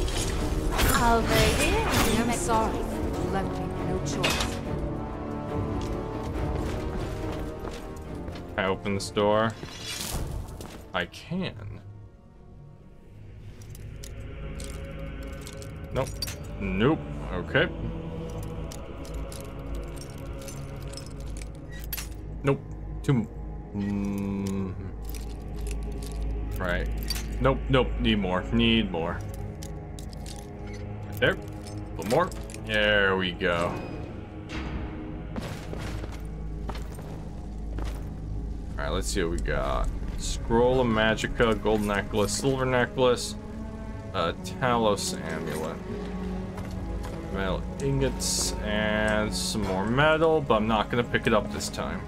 Over here. I'm sorry. Left me no choice. I open this door? I can. Nope. Nope. Okay. Nope. Two. Mm. Right. Nope. Nope. Need more. Need more. There. A little more. There we go. Alright, let's see what we got. Scroll of Magicka, gold necklace, silver necklace, uh, Talos amulet. Metal ingots and some more metal, but I'm not gonna pick it up this time.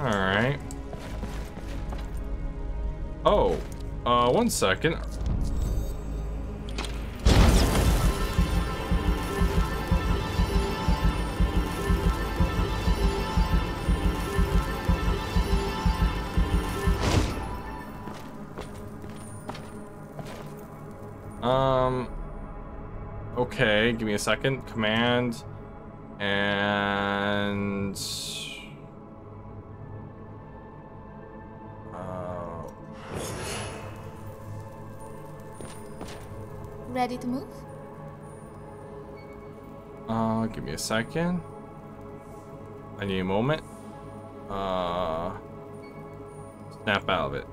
Alright. Oh, uh, one second. Um. Okay, give me a second. Command. And. Ready to move? Uh, give me a second. I need a moment. Uh, snap out of it.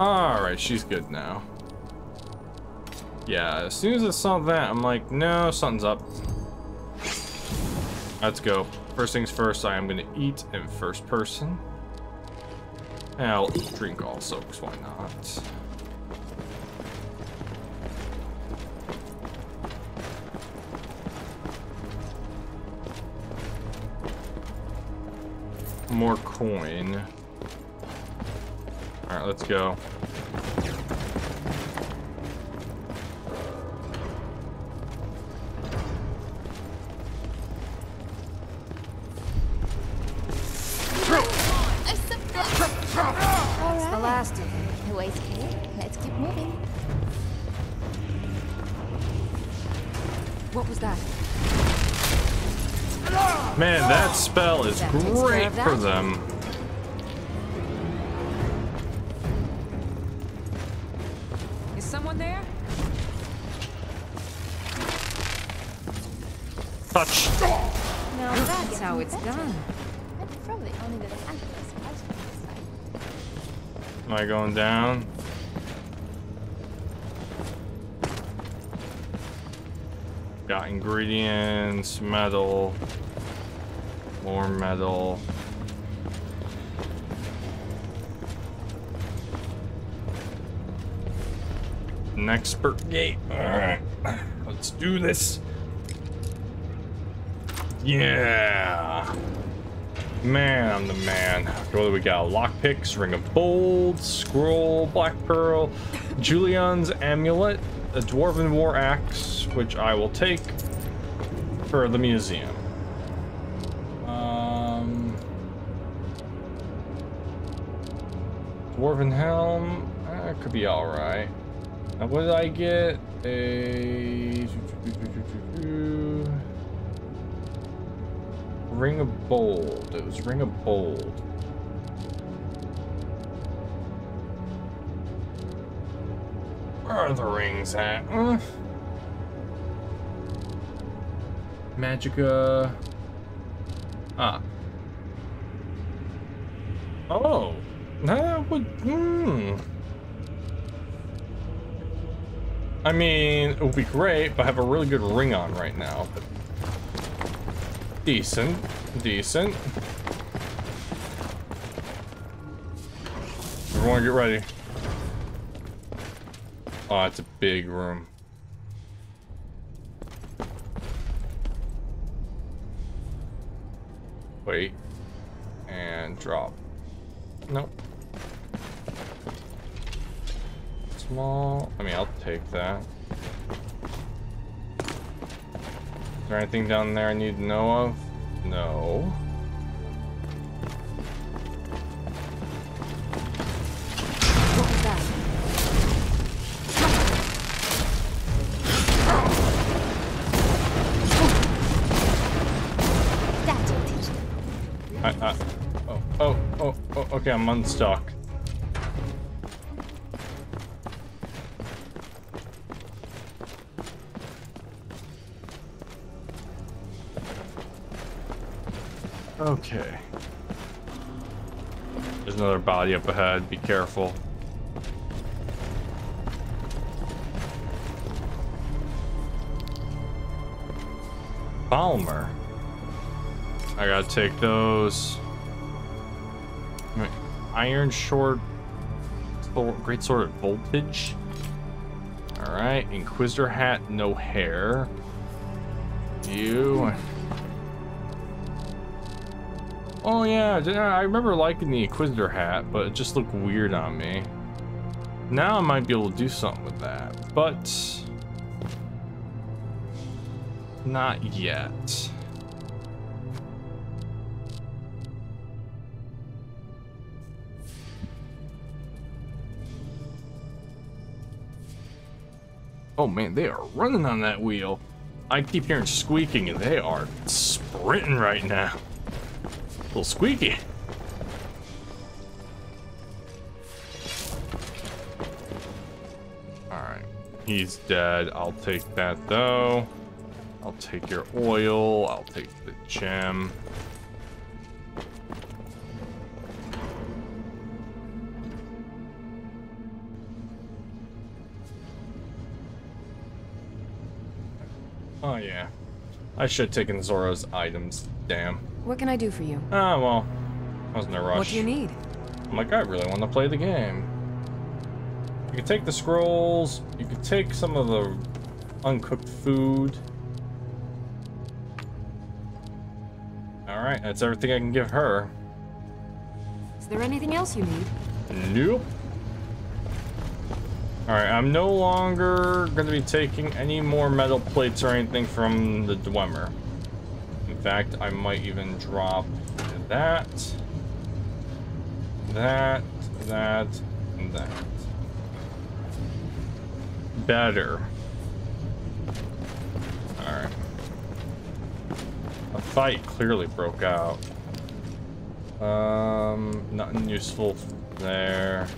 Alright, she's good now. Yeah, as soon as I saw that, I'm like, no, something's up. Let's go. First things first, I am going to eat in first person. I'll drink also, because why not? More coin. Alright, let's go. That great for them. Is someone there? Touch. No, that's how it's done. That's probably only the fabulous parts from this side. Am I going down? Got ingredients, metal, more metal. An expert gate. Alright. Let's do this. Yeah. Man, I'm the man. What do we got? Lockpicks, Ring of Bold, Scroll, Black Pearl, Julian's Amulet, a Dwarven War Axe, which I will take for the museum. Dwarven Helm, that could be alright. Now, what did I get? A... Ring of Bold. It was Ring of Bold. Where are the rings at? Uh, Magicka. Ah. Oh. That would. Hmm. I mean, it would be great, but I have a really good ring on right now. But decent. Decent. Everyone get ready. Oh, it's a big room. Wait. And drop. Nope. Small. I mean, I'll take that. Is there anything down there I need to know of? No. What was that? That'll teach them. I, I, oh, oh, oh, oh, okay, I'm unstuck. Another body up ahead, be careful. Balmer. I gotta take those. Iron Short. Sword- Great Sword of Voltage. Alright. Inquisitor Hat, no hair. You. Oh yeah, I remember liking the Inquisitor hat, but it just looked weird on me. Now I might be able to do something with that, but not yet. Oh man, they are running on that wheel. I keep hearing squeaking and they are sprinting right now. Little squeaky. Alright. he's dead. I'll take that though. I'll take your oil. I'll take the gem. Oh yeah. I should have taken Zora's items. Damn. What can I do for you? Ah, well. I was in a rush. What do you need? I'm like, I really want to play the game. You can take the scrolls. You can take some of the uncooked food. Alright, that's everything I can give her. Is there anything else you need? Nope. Alright, I'm no longer going to be taking any more metal plates or anything from the Dwemer. In fact, I might even drop that, that, that, and that. Better. Alright. A fight clearly broke out. Um, nothing useful there.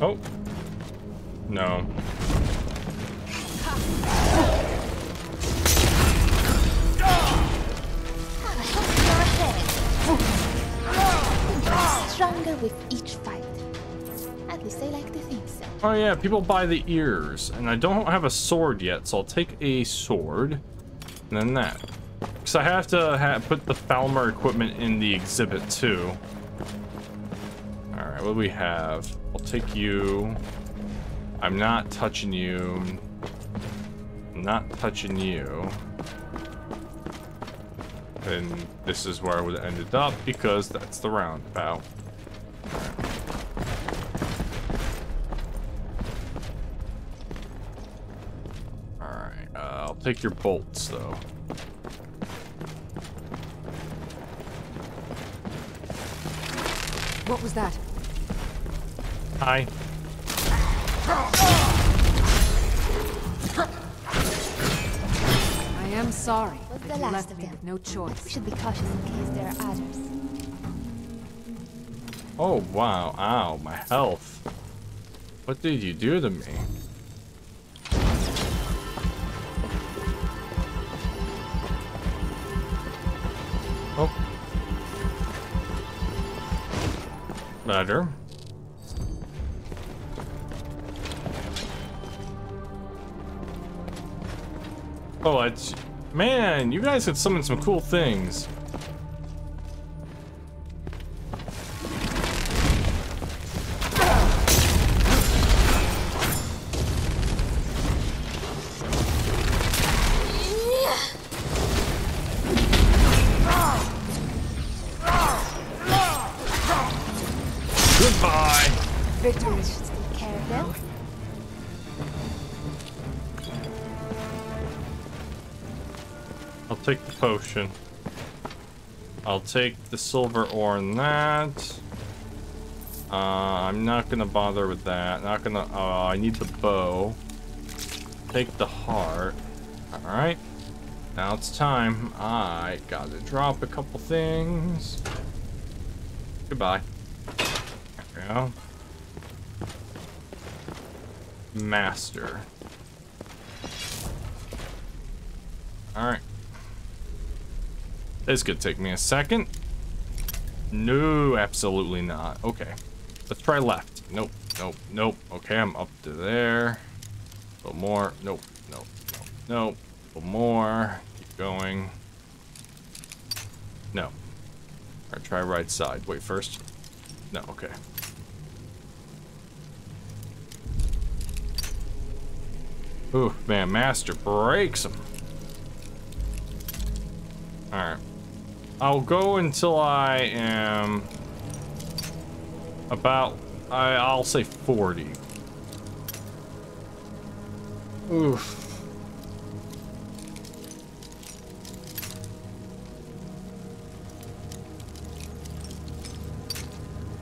Oh. No. Stronger with each fight. At least I like to think so. Oh yeah, people buy the ears, and I don't have a sword yet, so I'll take a sword, and then that. Because I have to ha put the Falmer equipment in the exhibit too. What do we have? I'll take you. I'm not touching you. I'm not touching you. And this is where I would have ended up because that's the roundabout. Alright, uh, I'll take your bolts though. What was that? Hi. I am sorry, Was but the you last left of me them. with no choice. We should be cautious in case there are others. Oh, wow. Ow, my health. What did you do to me? Oh. Better. Oh. Man, you guys had summoned some cool things. Potion. I'll take the silver ore and that. Uh, I'm not gonna bother with that. Not gonna. Uh, I need the bow. Take the heart. All right. Now it's time. I gotta drop a couple things. Goodbye. There we go. Master. All right. This could take me a second. No, absolutely not. Okay. Let's try left. Nope, nope, nope. Okay, I'm up to there. A little more. Nope, nope, nope, nope. A little more. Keep going. No. Alright, try right side. Wait, first. No, okay. Ooh, man, Master breaks them. Alright. I'll go until I am about, I, I'll say 40. Oof.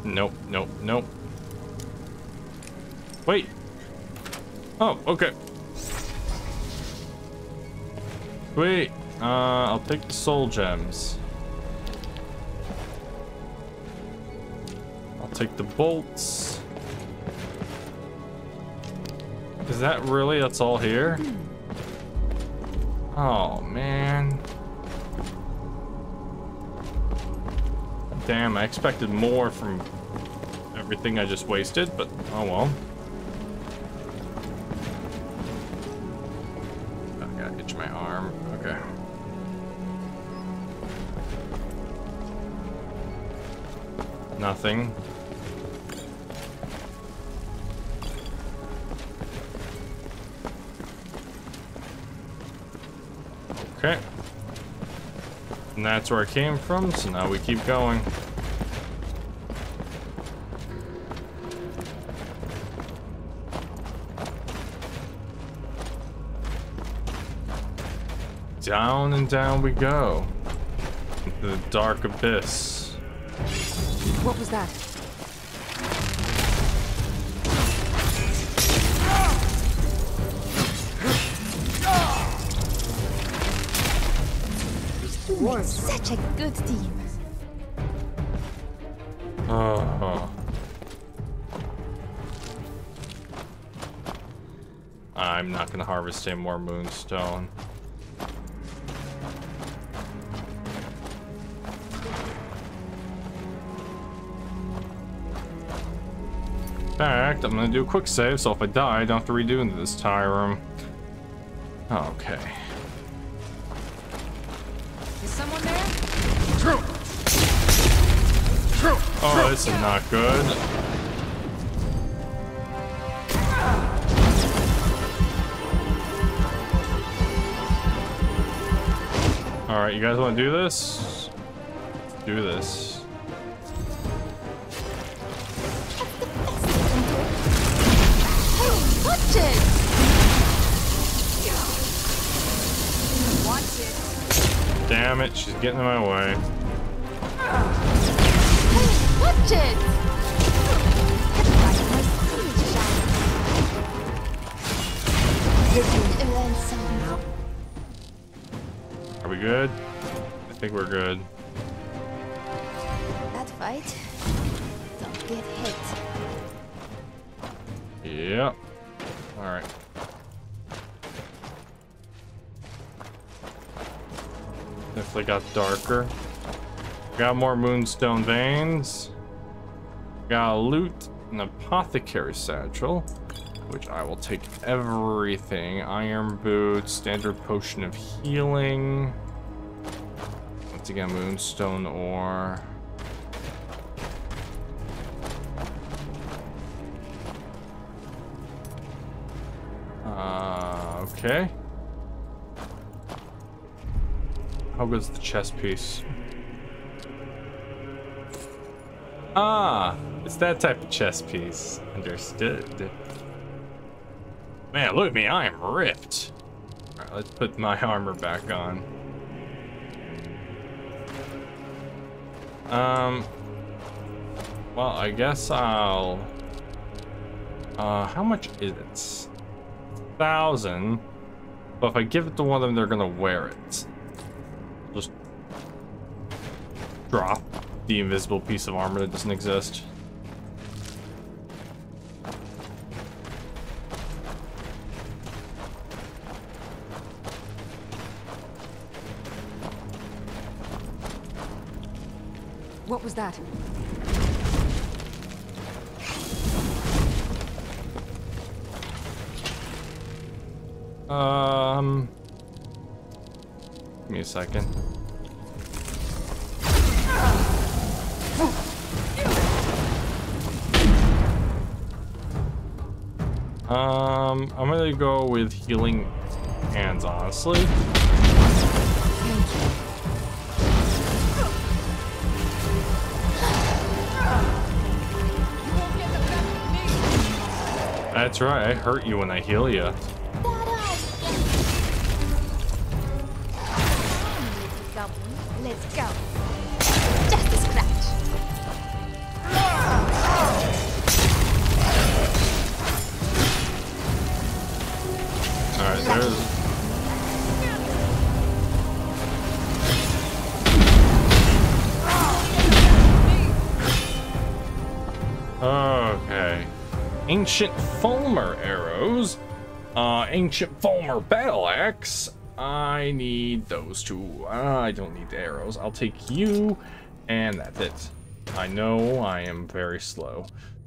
Nope, nope, nope. Wait. Oh, okay. Wait. Uh, I'll take the soul gems. Take the bolts. Is that really, that's all here? Oh, man. Damn, I expected more from everything I just wasted, but oh well. I gotta itch my arm. Okay. Nothing. Okay. And that's where I came from, so now we keep going. Down and down we go. Into the dark abyss. What was that? Such a good team. Oh. Uh-huh. I'm not gonna harvest any more moonstone. In fact, I'm gonna do a quick save, so if I die, I don't have to redo into this tire room. Okay. This is not good. Alright, you guys want to do this? Do this. Damn it, she's getting in my way. Are we good? I think we're good. That fight. Don't get hit. Yep. Alright. Definitely got darker. Got more moonstone veins. Got loot, an apothecary satchel, which I will take everything. Iron boots, standard potion of healing. Once again, moonstone ore. Uh, okay. How good's the chess piece? Ah, it's that type of chess piece. Understood. Man, look at me, I am ripped. Alright, let's put my armor back on. Um, well, I guess I'll... Uh, how much is it? Thousand. But if I give it to one of them, they're gonna wear it. Just drop the invisible piece of armor that doesn't exist. What was that? Um, give me a second. I'm gonna go with healing hands, honestly. That's right, I hurt you when I heal you. Ancient Falmer arrows. Uh, Ancient Falmer battle axe. I need those two. I don't need the arrows. I'll take you, and that's it. I know I am very slow.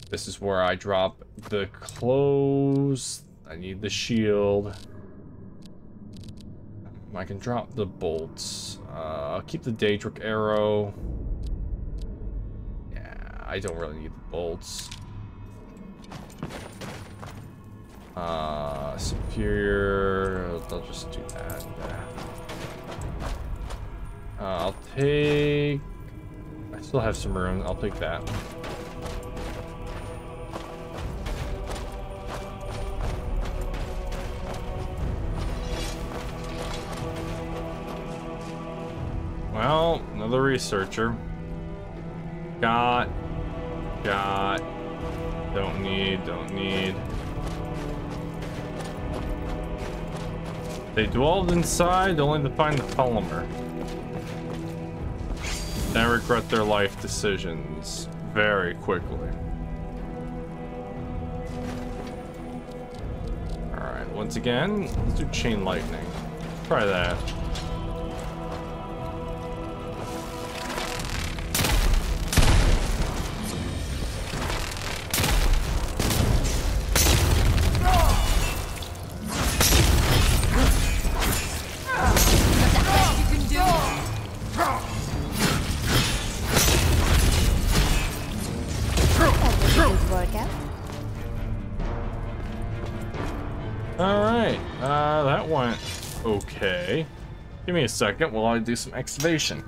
This is where I drop the clothes. I need the shield. I can drop the bolts. Uh, I'll keep the Daedric arrow. Yeah, I don't really need the bolts. Uh, superior, I'll just do that. Uh, I'll take, I still have some room, I'll take that. Well, another researcher. Got, got, don't need, don't need. They dwelled inside only to find the polymer. They regret their life decisions very quickly. Alright, once again, let's do chain lightning. Try that. Me a second while I do some excavation.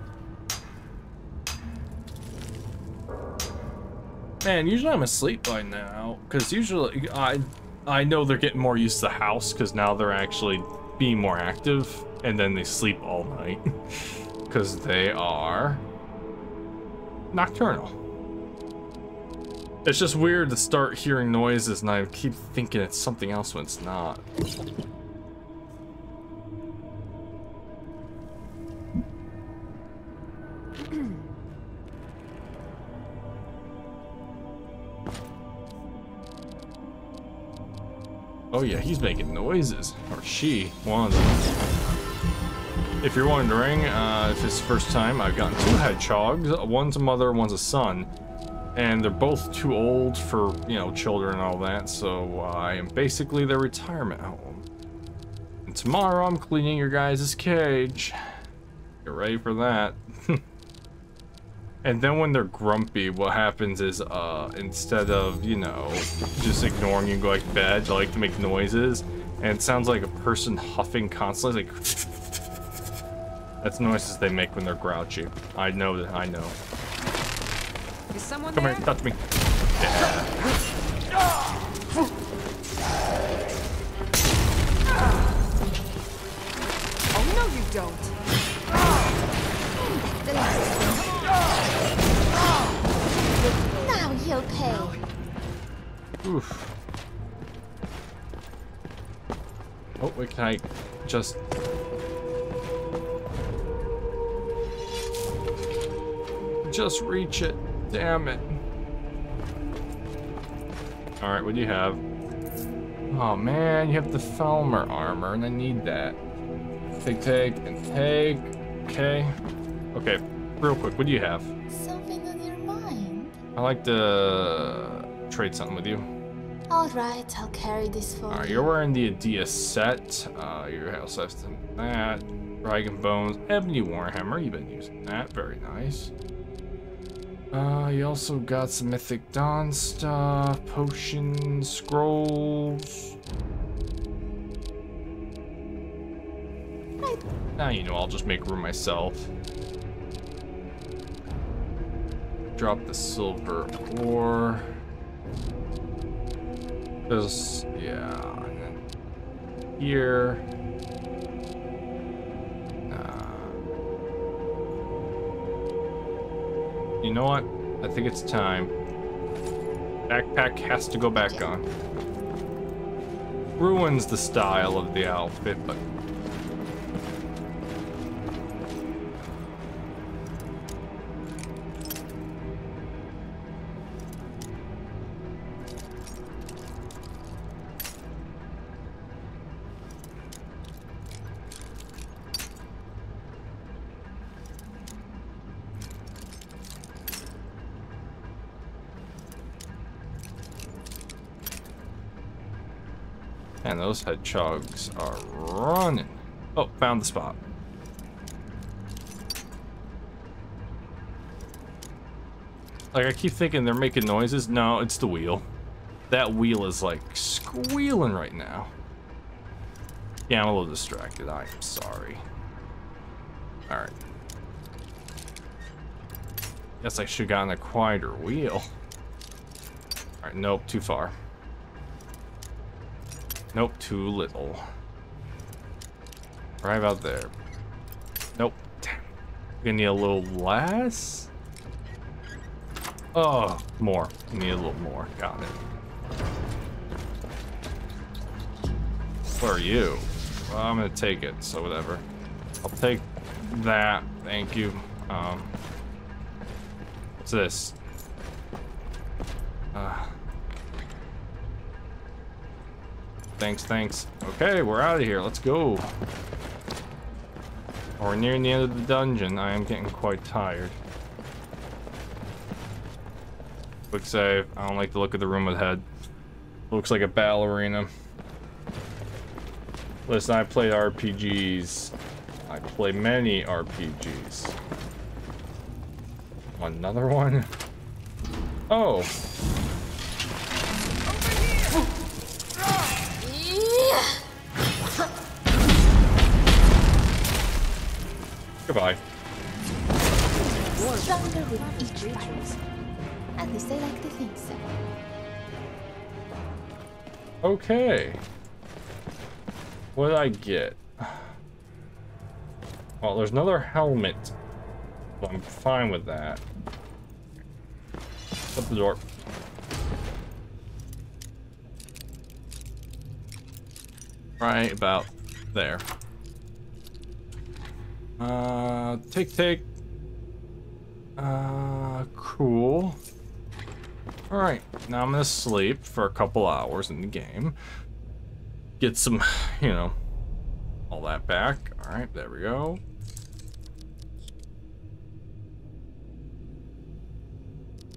Man, usually I'm asleep by now, because usually I I know they're getting more used to the house, because now they're actually being more active, and then they sleep all night, because they are nocturnal. It's just weird to start hearing noises and I keep thinking it's something else when it's not. Oh yeah, he's making noises. Or she, one of them. If you're wondering, uh, if it's the first time, I've gotten two hedgehogs. One's a mother, one's a son and they're both too old for, you know, children and all that, so uh, I am basically their retirement home. And tomorrow I'm cleaning your guys' cage. Get ready for that. And then when they're grumpy, what happens is, uh, instead of, you know, just ignoring you and going to bed, they like to make noises, and it sounds like a person huffing constantly, like... That's noises they make when they're grouchy. I know that, I know. Is someone Come there? here, touch me. Yeah. I just... Just reach it. Damn it. Alright, what do you have? Oh man, you have the Falmer armor, and I need that. Take, take, and take. Okay. Okay, real quick, what do you have? Something on your mind? I like to trade something with you. Alright, I'll carry this for Alright, you. you're wearing the Adia set. Uh, you also have some that. Dragon Bones, Ebony Warhammer, you've been using that, very nice. Uh, you also got some Mythic Dawn stuff, potions, scrolls. Now you know I'll just make room myself. Drop the silver ore. There's, yeah, here. You know what? I think it's time. Backpack has to go back on. Ruins the style of the outfit, but... those hedgehogs are running. Oh, found the spot. Like, I keep thinking they're making noises. No, it's the wheel. That wheel is, like, squealing right now. Yeah, I'm a little distracted. I'm sorry. Alright. Guess I should have gotten a quieter wheel. Alright, nope, too far. Nope, too little. Right about there. Nope. Damn. Gonna need a little less? Oh, more. Need a little more. Got it. Where are you? Well, I'm gonna take it, so whatever. I'll take that. Thank you. Um, what's this? Uh, thanks, thanks. Okay, we're out of here. Let's go. We're nearing the end of the dungeon. I am getting quite tired. Quick save. I don't like the look of the room ahead. Looks like a ballerina. Listen, I play RPGs. I play many RPGs. Another one? Oh. Goodbye. Stronger with each fight. At least I like to think so. Okay. What did I get? Well, there's another helmet. So I'm fine with that. Shut the door. Right about there. Uh, take, take. Uh, cool. Alright, now I'm gonna sleep for a couple hours in the game. Get some, you know, all that back. Alright, there we go.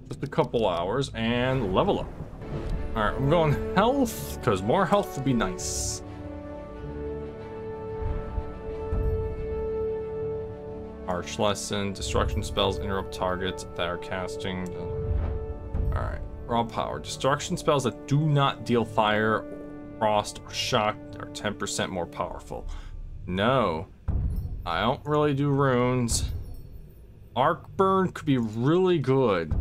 Just a couple hours and level up. Alright, I'm going health, because more health would be nice. Arch lesson, destruction spells interrupt targets that are casting. Alright, raw power. Destruction spells that do not deal fire, frost, or shock are 10% more powerful. No, I don't really do runes. Arc burn could be really good.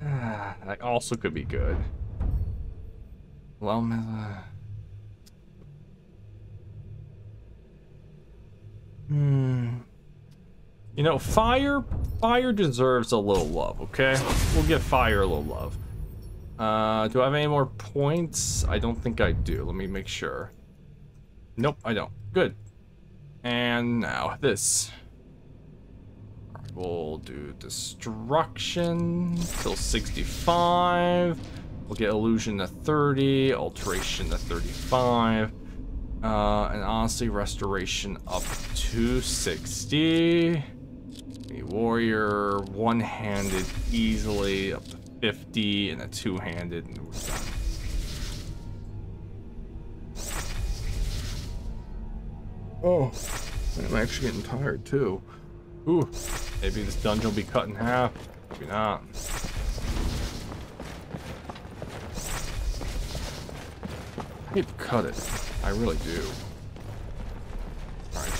that also could be good. Well, uh, Hmm. You know, fire, fire deserves a little love, okay? We'll give fire a little love. Uh, do I have any more points? I don't think I do. Let me make sure. Nope, I don't. Good. And now this. We'll do destruction till 65. We'll get illusion to 30, alteration to 35. Uh, and honestly, restoration up to 60. The warrior, one-handed easily up to 50, and a two-handed, and we're done. Oh, I'm actually getting tired too. Ooh, maybe this dungeon will be cut in half. Maybe not. To cut it. I really do. Alright.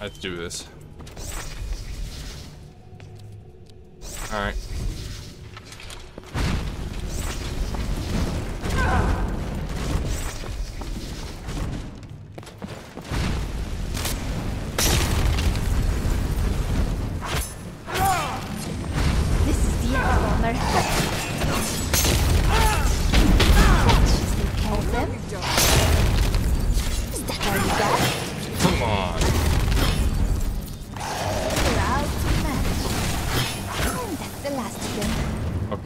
Let's do this. Alright. This is the end,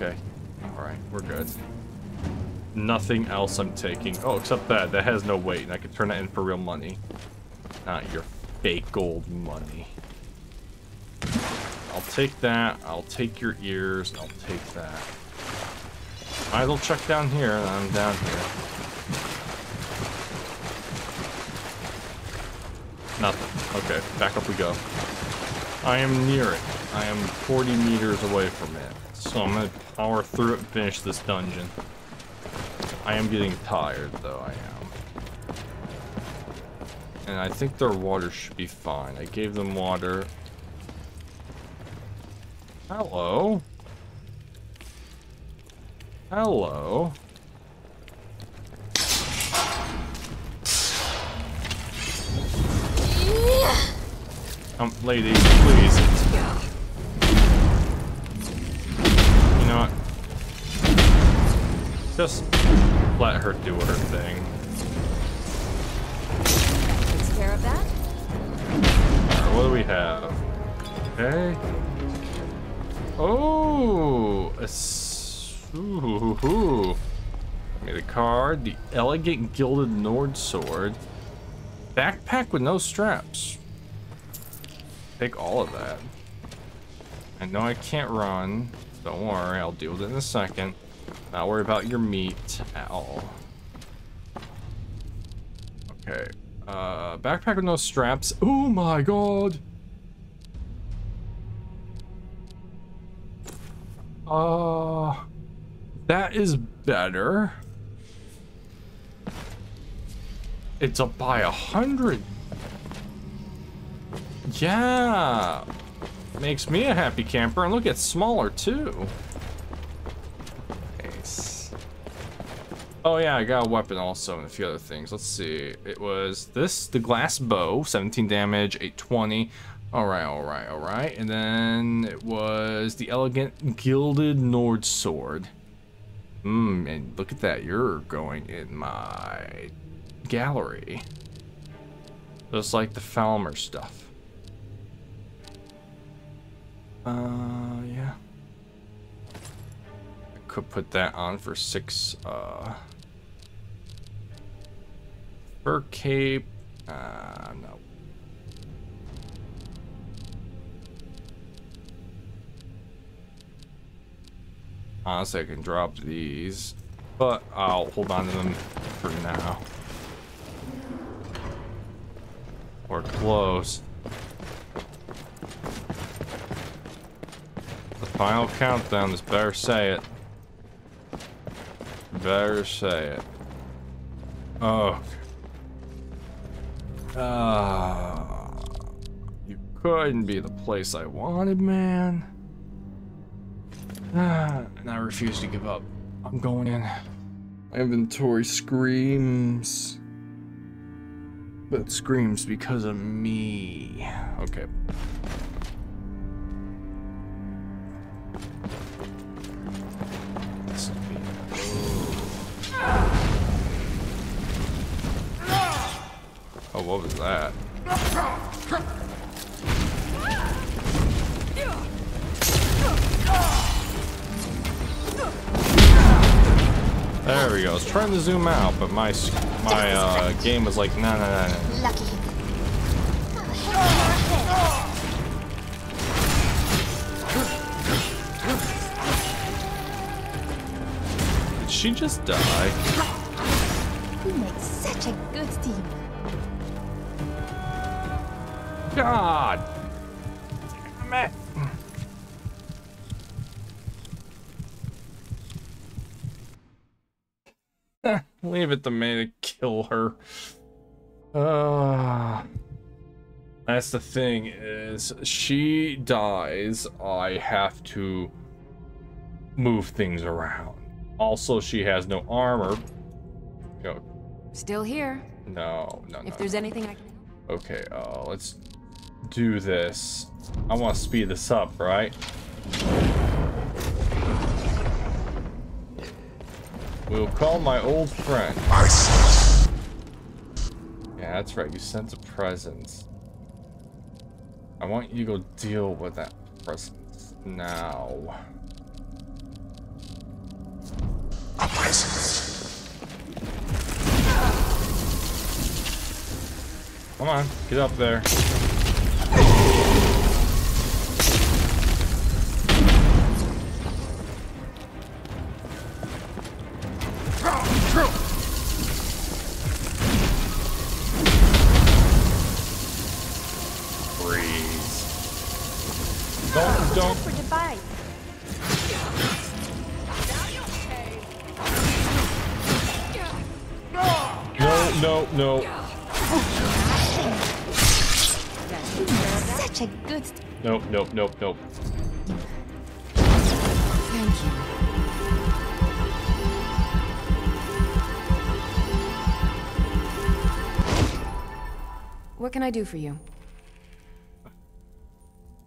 Okay. Alright, we're good. Nothing else I'm taking. Oh, except that. That has no weight, and I can turn that in for real money. Not your fake gold money. I'll take that. I'll take your ears. I'll take that. As well check down here, and I'm down here. Nothing. Okay, back up we go. I am near it. I am 40 meters away from it. So I'm gonna power through it and finish this dungeon. I am getting tired, though, I am. And I think their water should be fine. I gave them water. Hello? Hello? Um, lady, please. Just let her do her thing. Takes care of that. Alright, what do we have? Okay. Oh, a ooh, ooh, ooh. Made a card. The elegant gilded Nord sword. Backpack with no straps. Take all of that. I know I can't run. Don't worry, I'll deal with it in a second. Not worry about your meat at all. Okay. Uh, backpack with no straps. Oh my god. Uh, that is better. It's up by a hundred. Yeah. Makes me a happy camper. And look, it's smaller too. Nice. Oh yeah, I got a weapon also and a few other things. Let's see. It was this, the glass bow, 17 damage, 820. All right, all right, all right. And then it was the elegant gilded Nord sword. Mmm, and look at that. You're going in my gallery. Just like the Falmer stuff. Uh, yeah. I could put that on for six, uh... Fur cape. Uh, no. Honestly, I can drop these, but I'll hold on to them for now. We're close. The final countdown is better say it. Better say it. Oh. Ah. you couldn't be the place I wanted, man. Ah, and I refuse to give up. I'm going in. Inventory screams. But screams because of me. Okay. Oh, what was that? There we go. I was trying to zoom out, but my my uh, game was like, no, no, no, no. Lucky. Did she just die? We make such a good team. God. Damn it. Leave it to me to kill her. Uh, that's the thing is she dies, I have to move things around. Also, she has no armor. No, Still here. no, no, no. If there's anything I can. Okay, uh, let's do this. I want to speed this up, right? We'll call my old friend. Yeah, that's right. You sent a present. I want you to go deal with that present now. A presence. Come on, get up there. Nope, nope. Thank you. What can I do for you?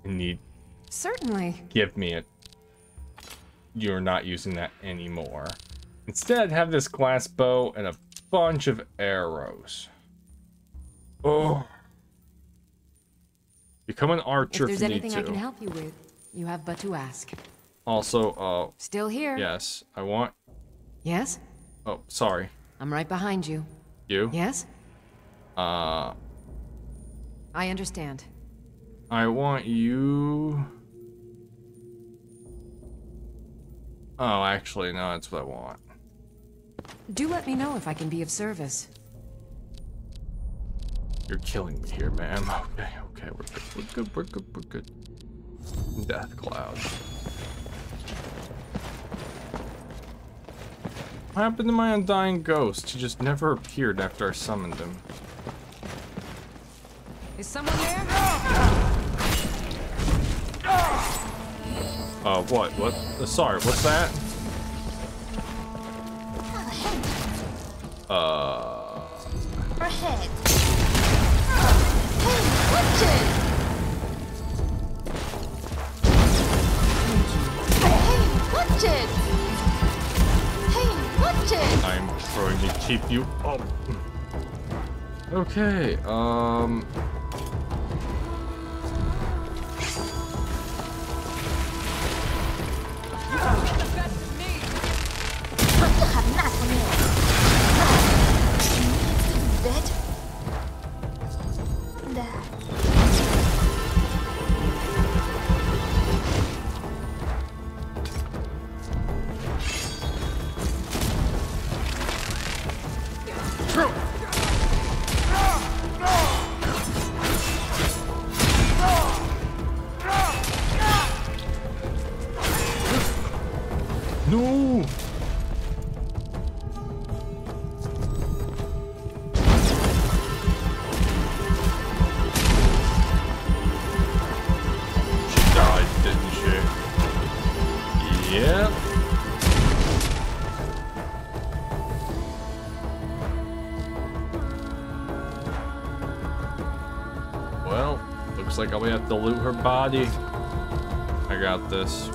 I need. Certainly. Give me it. You're not using that anymore. Instead, have this glass bow and a bunch of arrows. Oh. Become an If archer there's if you need anything I can help you with, you have but to ask. Also, uh. Still here? Yes, I want. Yes? Oh, sorry. I'm right behind you. You? Yes? Uh, I understand. I want you. Oh, actually, no, that's what I want. Do let me know if I can be of service. You're killing me here, ma'am. Okay, okay, we're good, we're good, we're good, we're good. Death cloud. What happened to my undying ghost? He just never appeared after I summoned him. Is someone there? Uh, what? What? Uh, sorry, what's that? Uh. Ahead. I'm trying to keep you up. Okay, um. You have to loot her body. I got this.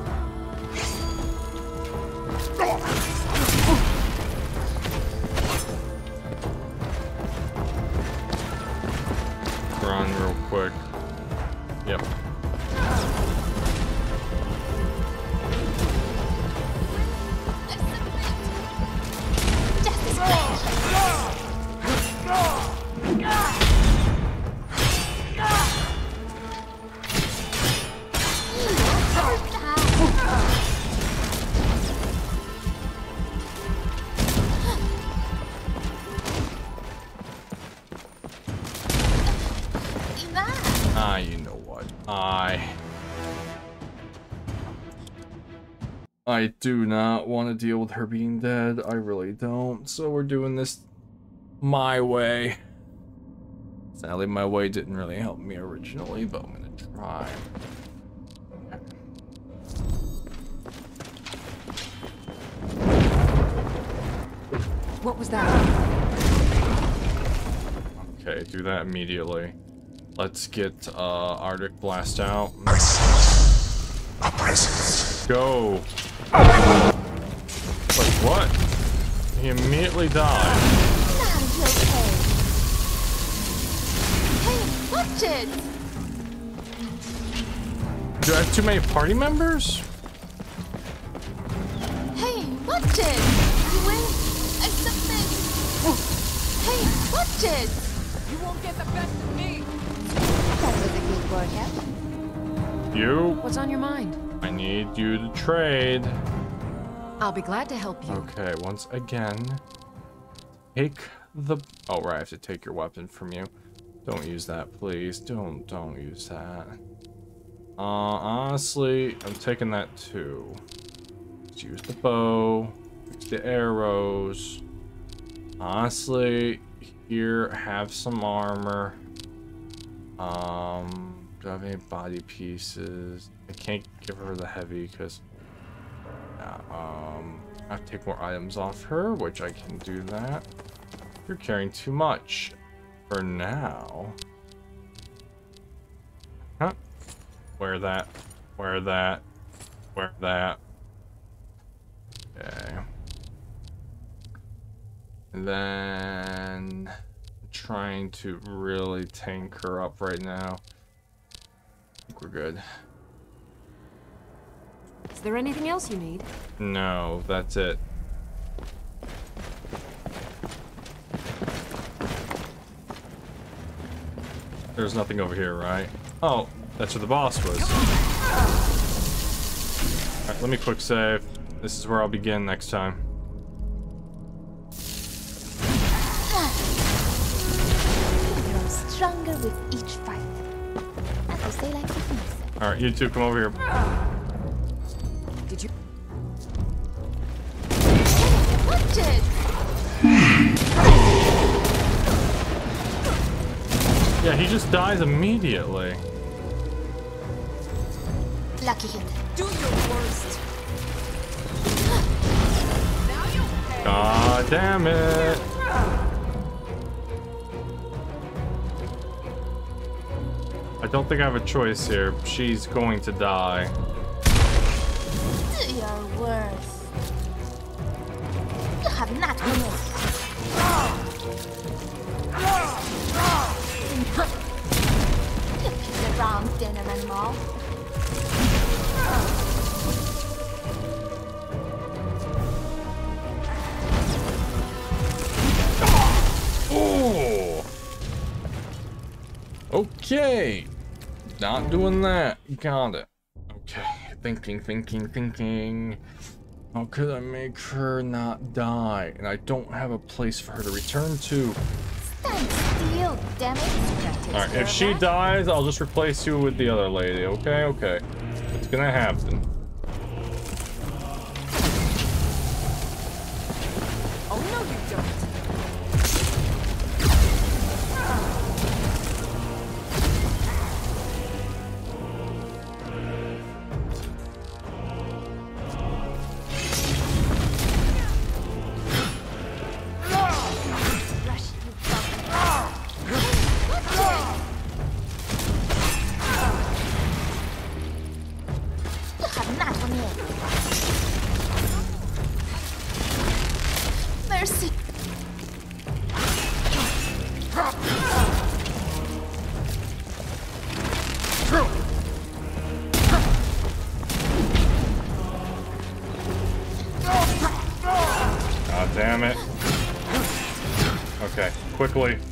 I do not want to deal with her being dead. I really don't. So we're doing this my way. Sadly, my way didn't really help me originally, but I'm gonna try. What was that? Okay, do that immediately. Let's get uh, Arctic Blast out. Go. Like what? He immediately died. Now you okay? Hey, watch it! Do I have too many party members? Hey, watch it! You win? I submit! Hey, watch it! You won't get the best of me. That was a good workout. You? What's on your mind? I need you to trade. I'll be glad to help you. Okay, once again, take the. Oh, right, I have to take your weapon from you. Don't use that, please. Don't, don't use that. Uh, honestly, I'm taking that too. Let's use the bow, use the arrows. Honestly, here, have some armor. Um, do I have any body pieces? I can't give her the heavy because um, I have to take more items off her, which I can do that. You're carrying too much for now. Huh? Wear that. Wear that. Wear that. Okay. And then trying to really tank her up right now. I think we're good. Is there anything else you need? No, that's it. There's nothing over here, right? Oh, that's where the boss was. Alright, let me quick save. This is where I'll begin next time. You grow stronger with each fight. As you say like this. Alright, you two come over here. Did you? Yeah, he just dies immediately. Lucky hit. Do your worst. God damn it. I don't think I have a choice here. She's going to die. Do your worst. You have not won You pick the wrong dinner and mall. Oh. Okay. Not doing that. Got it. Okay. Thinking, thinking, thinking. How could I make her not die? And I don't have a place for her to return to. Stand still, damn it. Alright, if she dies, I'll just replace you with the other lady. Okay, okay. It's gonna happen.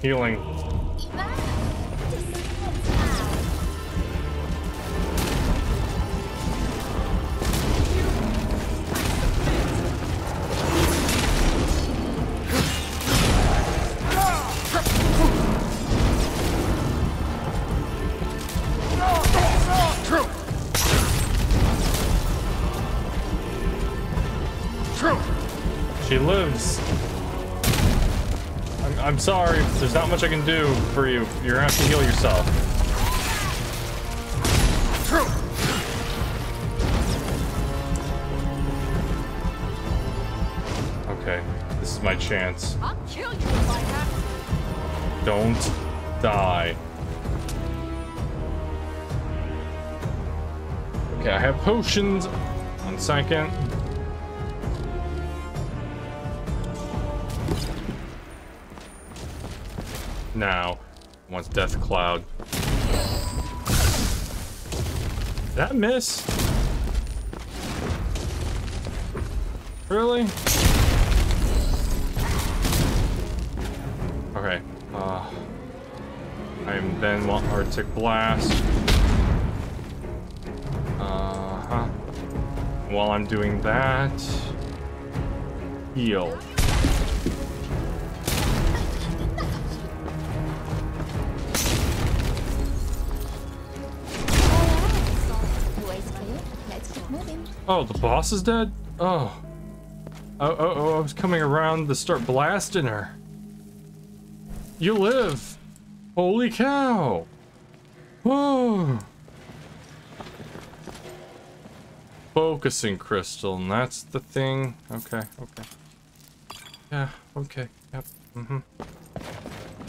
Healing. Not much I can do for you. You're gonna have to heal yourself. Okay, this is my chance. I'll kill you if I have. Don't die. Okay, I have potions. One second. Miss? Really? Okay. Uh, I then want Arctic Blast. Uh huh. While I'm doing that, heal. Oh, the boss is dead? Oh. Oh, oh, oh, I was coming around to start blasting her. You live! Holy cow! Whoa! Focusing crystal, and that's the thing. Okay, okay. Yeah, okay, yep, mm-hmm.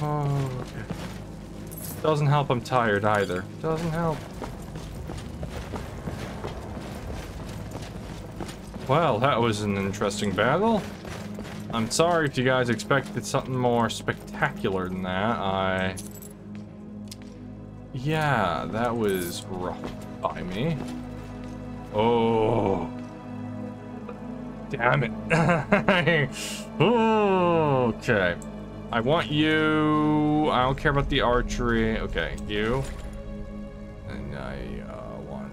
Oh, okay. Doesn't help I'm tired either. Doesn't help. Well, that was an interesting battle. I'm sorry if you guys expected something more spectacular than that. I... Yeah, that was rough by me. Oh. Damn it. okay. I want you. I don't care about the archery. Okay, you. And I uh, want.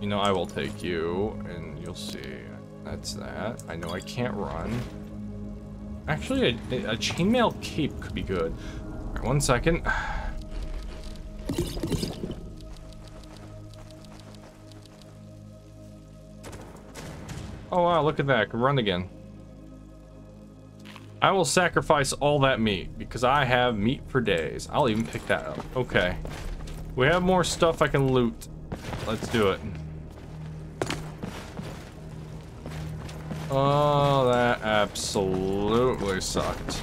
You know, I will take you, and you'll see. That's that. I know I can't run. Actually, a, a chainmail cape could be good. Right, one second. Oh wow, look at that. I can run again. I will sacrifice all that meat because I have meat for days. I'll even pick that up. Okay. We have more stuff I can loot. Let's do it. Oh, that absolutely sucked.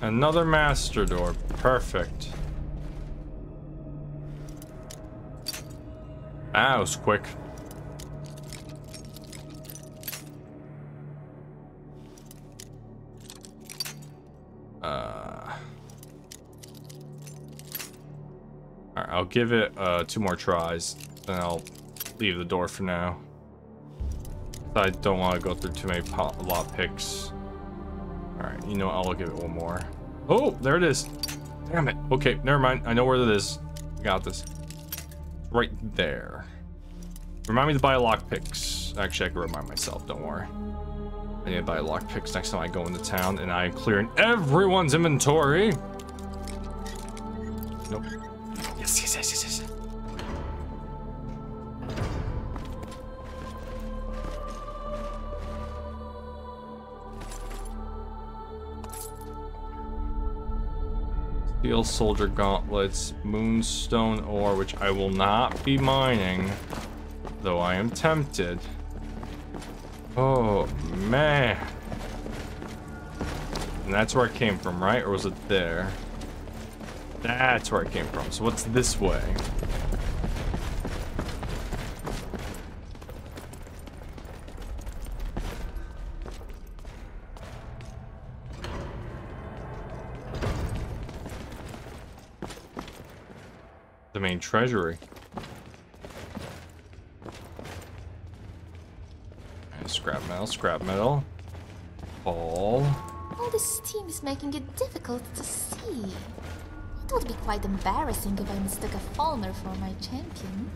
Another master door. Perfect. That was quick. Uh, I'll give it uh, two more tries, then I'll leave the door for now. I don't want to go through too many pot, lot picks. Alright, you know? I'll give it one more. Oh, there it is. Damn it. Okay, never mind. I know where it is. I got this. Right there. Remind me to buy lock picks. Actually, I can remind myself. Don't worry. I need to buy lock picks next time I go into town, and I am clearing everyone's inventory. Nope. Steel Soldier Gauntlets, Moonstone Ore, which I will not be mining, though I am tempted. Oh, man. And that's where I came from, right? Or was it there? That's where I came from. So what's this way? Treasury. scrap metal, scrap metal. Ball. All this steam is making it difficult to see. It would be quite embarrassing if I mistook a Falmer for my champion.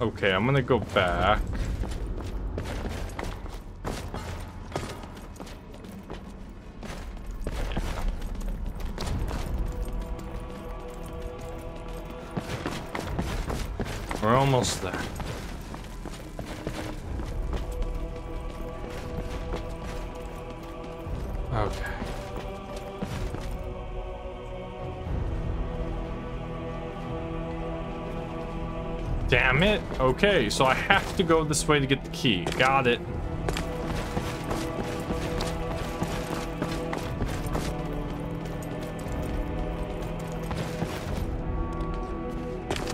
Okay, I'm gonna go back. Almost there. Okay. Damn it. Okay, so I have to go this way to get the key. Got it.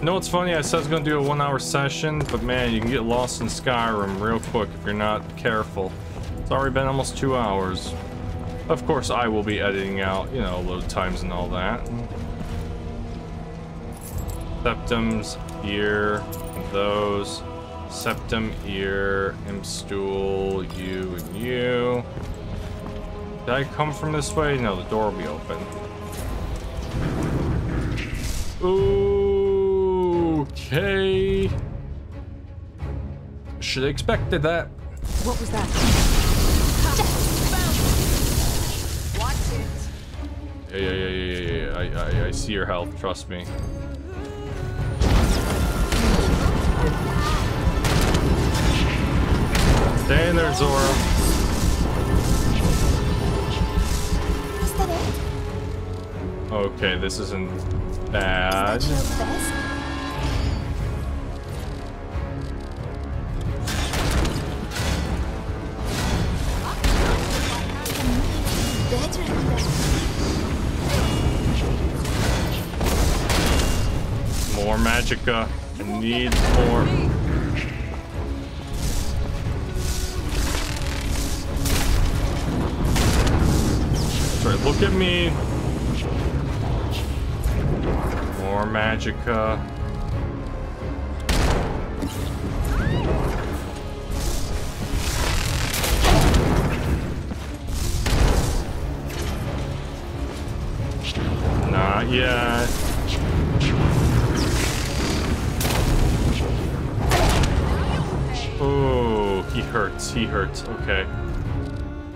Know what's funny? I said I was going to do a one hour session, but man, you can get lost in Skyrim real quick if you're not careful. It's already been almost two hours. Of course, I will be editing out, you know, load times and all that. Septims, ear, those. Septim, ear, imp stool, you, and you. Did I come from this way? No, the door will be open. Okay. Should have expected that. What was that? Yeah, yeah, yeah, yeah, yeah, yeah. I, I, I see your health, trust me. Stay in there, Zora. Okay, this isn't bad. More magicka. I need more. Look at me. More magicka. He hurts. Okay.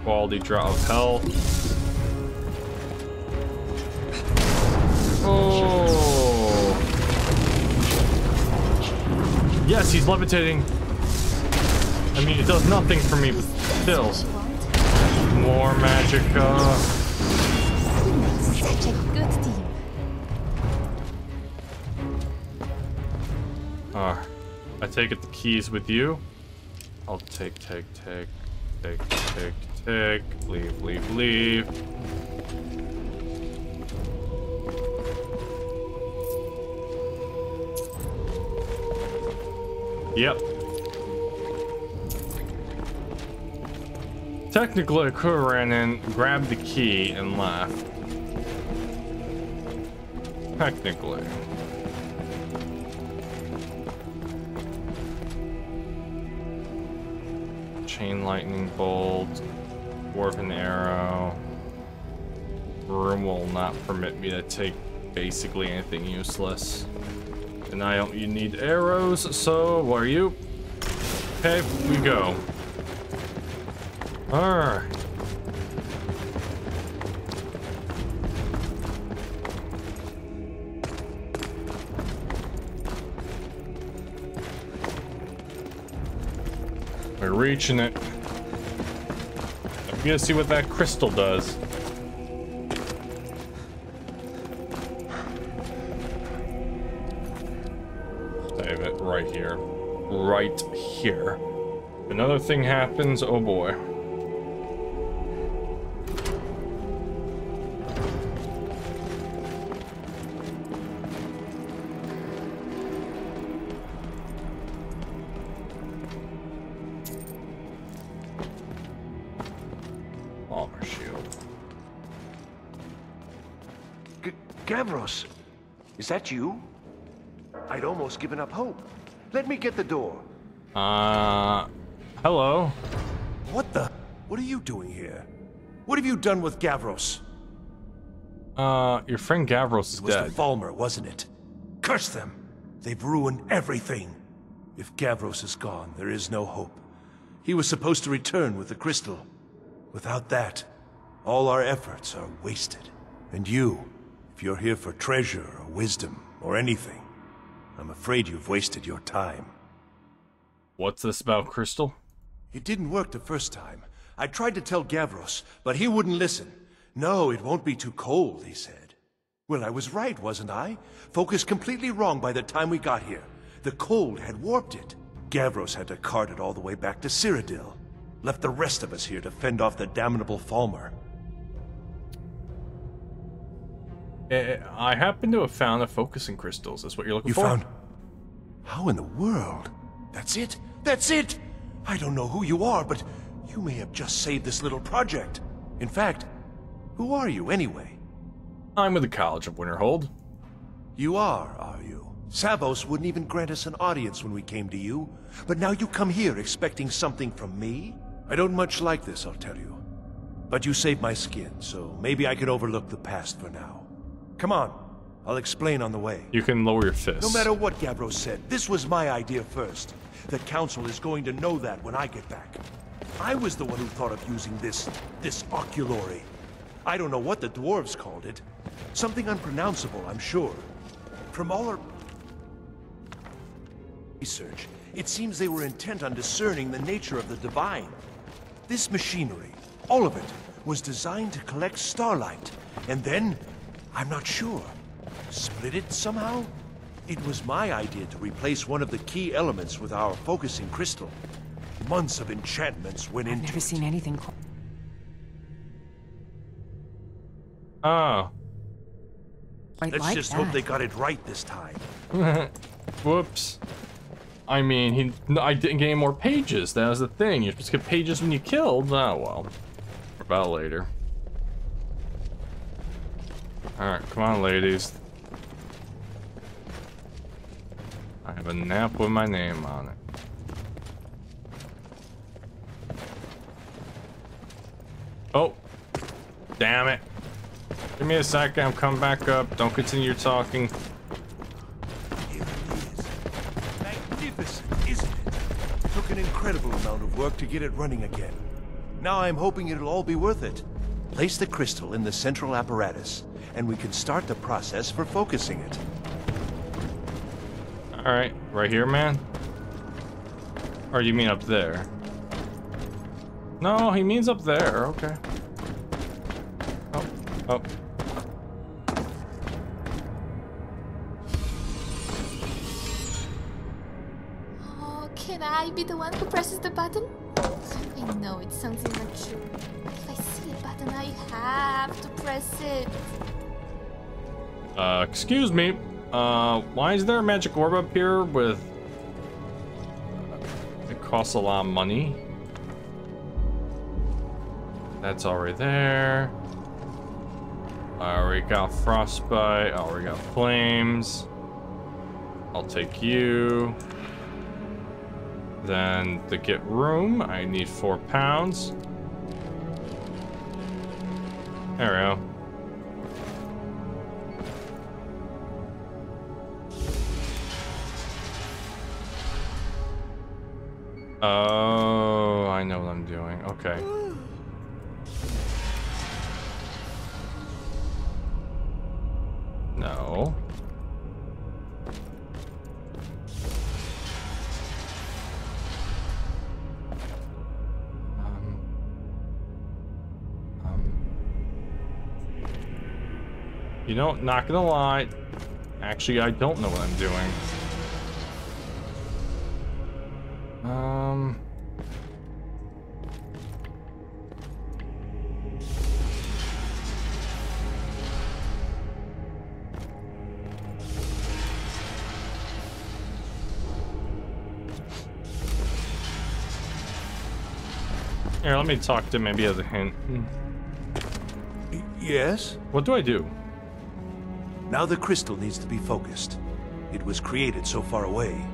Quality drop of hell. Oh. Yes, he's levitating. I mean, it does nothing for me, but still. More magicka. Such a good team. Uh, I take it the keys with you. Take, take, take, take, take, take, leave, leave, leave. Yep. Technically, I could ran in, grabbed the key, and left. Technically. Lightning bolt, dwarven arrow. Room will not permit me to take basically anything useless. And I don't you need arrows, so are you? Okay, we go. Alright. We're reaching it. Gonna see what that crystal does. Save it right here. Right here. Another thing happens, oh boy. Is that you? I'd almost given up hope. Let me get the door. Uh, hello. What the? What are you doing here? What have you done with Gavros? Uh, your friend Gavros is It was dead. the Falmer, wasn't it? Curse them! They've ruined everything. If Gavros is gone, there is no hope. He was supposed to return with the crystal. Without that, all our efforts are wasted. And you, if you're here for treasure or wisdom or anything, I'm afraid you've wasted your time. What's this about Crystal? It didn't work the first time. I tried to tell Gavros, but he wouldn't listen. No, it won't be too cold, he said. Well, I was right, wasn't I? Focus completely wrong by the time we got here. The cold had warped it. Gavros had to cart it all the way back to Cyrodiil. Left the rest of us here to fend off the damnable Falmer. Eh, I happen to have found the focusing crystals. That's what you're looking You for? found... How in the world? That's it? That's it! I don't know who you are, but you may have just saved this little project. In fact, who are you anyway? I'm with the College of Winterhold. You are, are you? Savos wouldn't even grant us an audience when we came to you. But now you come here expecting something from me? I don't much like this, I'll tell you. But you saved my skin, so maybe I can overlook the past for now. Come on, I'll explain on the way. You can lower your fist. No matter what Gavros said, this was my idea first. The Council is going to know that when I get back. I was the one who thought of using this... this oculory. I don't know what the dwarves called it. Something unpronounceable, I'm sure. From all our... research, it seems they were intent on discerning the nature of the divine. This machinery, all of it, was designed to collect starlight, and then, I'm not sure, split it somehow? It was my idea to replace one of the key elements with our focusing crystal. Months of enchantments went into I've Never seen anything. qu- Oh. Quite Let's like just hope they got it right this time. Whoops. I mean, he. no, I didn't get any more pages. That was the thing. You're supposed to get pages when you killed. Oh ah, well. About later. All right, come on, ladies. I have a nap with my name on it. Oh, damn it. Give me a second, I'm coming back up. Don't continue talking. Magnificent, isn't it? Took an incredible amount of work to get it running again. Now I'm hoping it'll all be worth it. Place the crystal in the central apparatus, and we can start the process for focusing it. Alright, right here, man? Or you mean up there? No, he means up there, okay. Oh, oh. Oh, can I be the one who presses the button? I know it sounds immature. If I I have to press it. Uh, excuse me. Uh, why is there a magic orb up here with... It costs a lot of money. That's already there. Uh, we got frostbite. We got flames. I'll take you. Then to get room, I need four pounds. There we go. Oh, I know what I'm doing. Okay. No. You know, not gonna lie. Actually, I don't know what I'm doing. Um. Here, let me talk to him maybe as a hint. Yes? What do I do? Now the crystal needs to be focused. It was created so far away.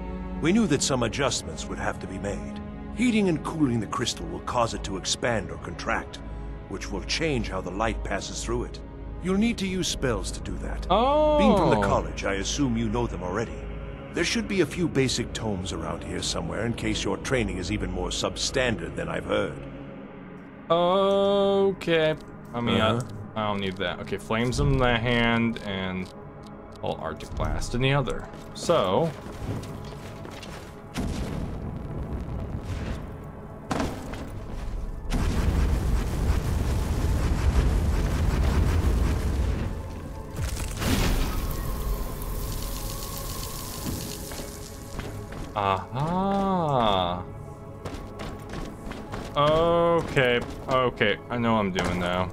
We knew that some adjustments would have to be made. Heating and cooling the crystal will cause it to expand or contract, which will change how the light passes through it. You'll need to use spells to do that. Oh. Being from the college, I assume you know them already. There should be a few basic tomes around here somewhere in case your training is even more substandard than I've heard. Okay. I mean, Uh-huh. I, I don't need that. Okay, flames in the hand and all Arctic blast in the other. So. Aha. Okay, okay, I know I'm doing now.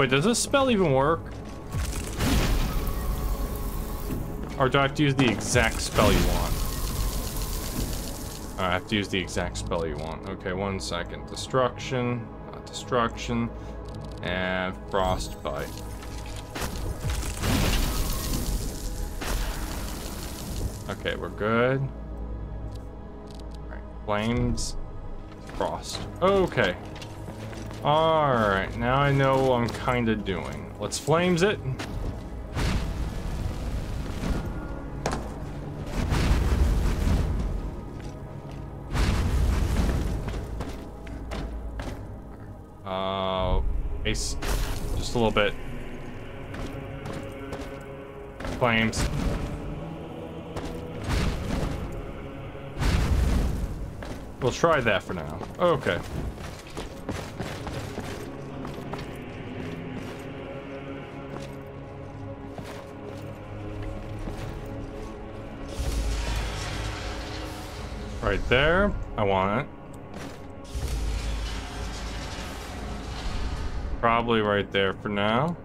Wait, does this spell even work? Or do I have to use the exact spell you want? I have to use the exact spell you want. Okay, one second. Destruction, not destruction, and frostbite. Okay, we're good. Alright, flames, frost. Okay. Alright, now I know what I'm kinda doing. Let's flames it. Uh, ace, just a little bit. Flames. We'll try that for now. Okay. Right there. I want it. Probably right there for now.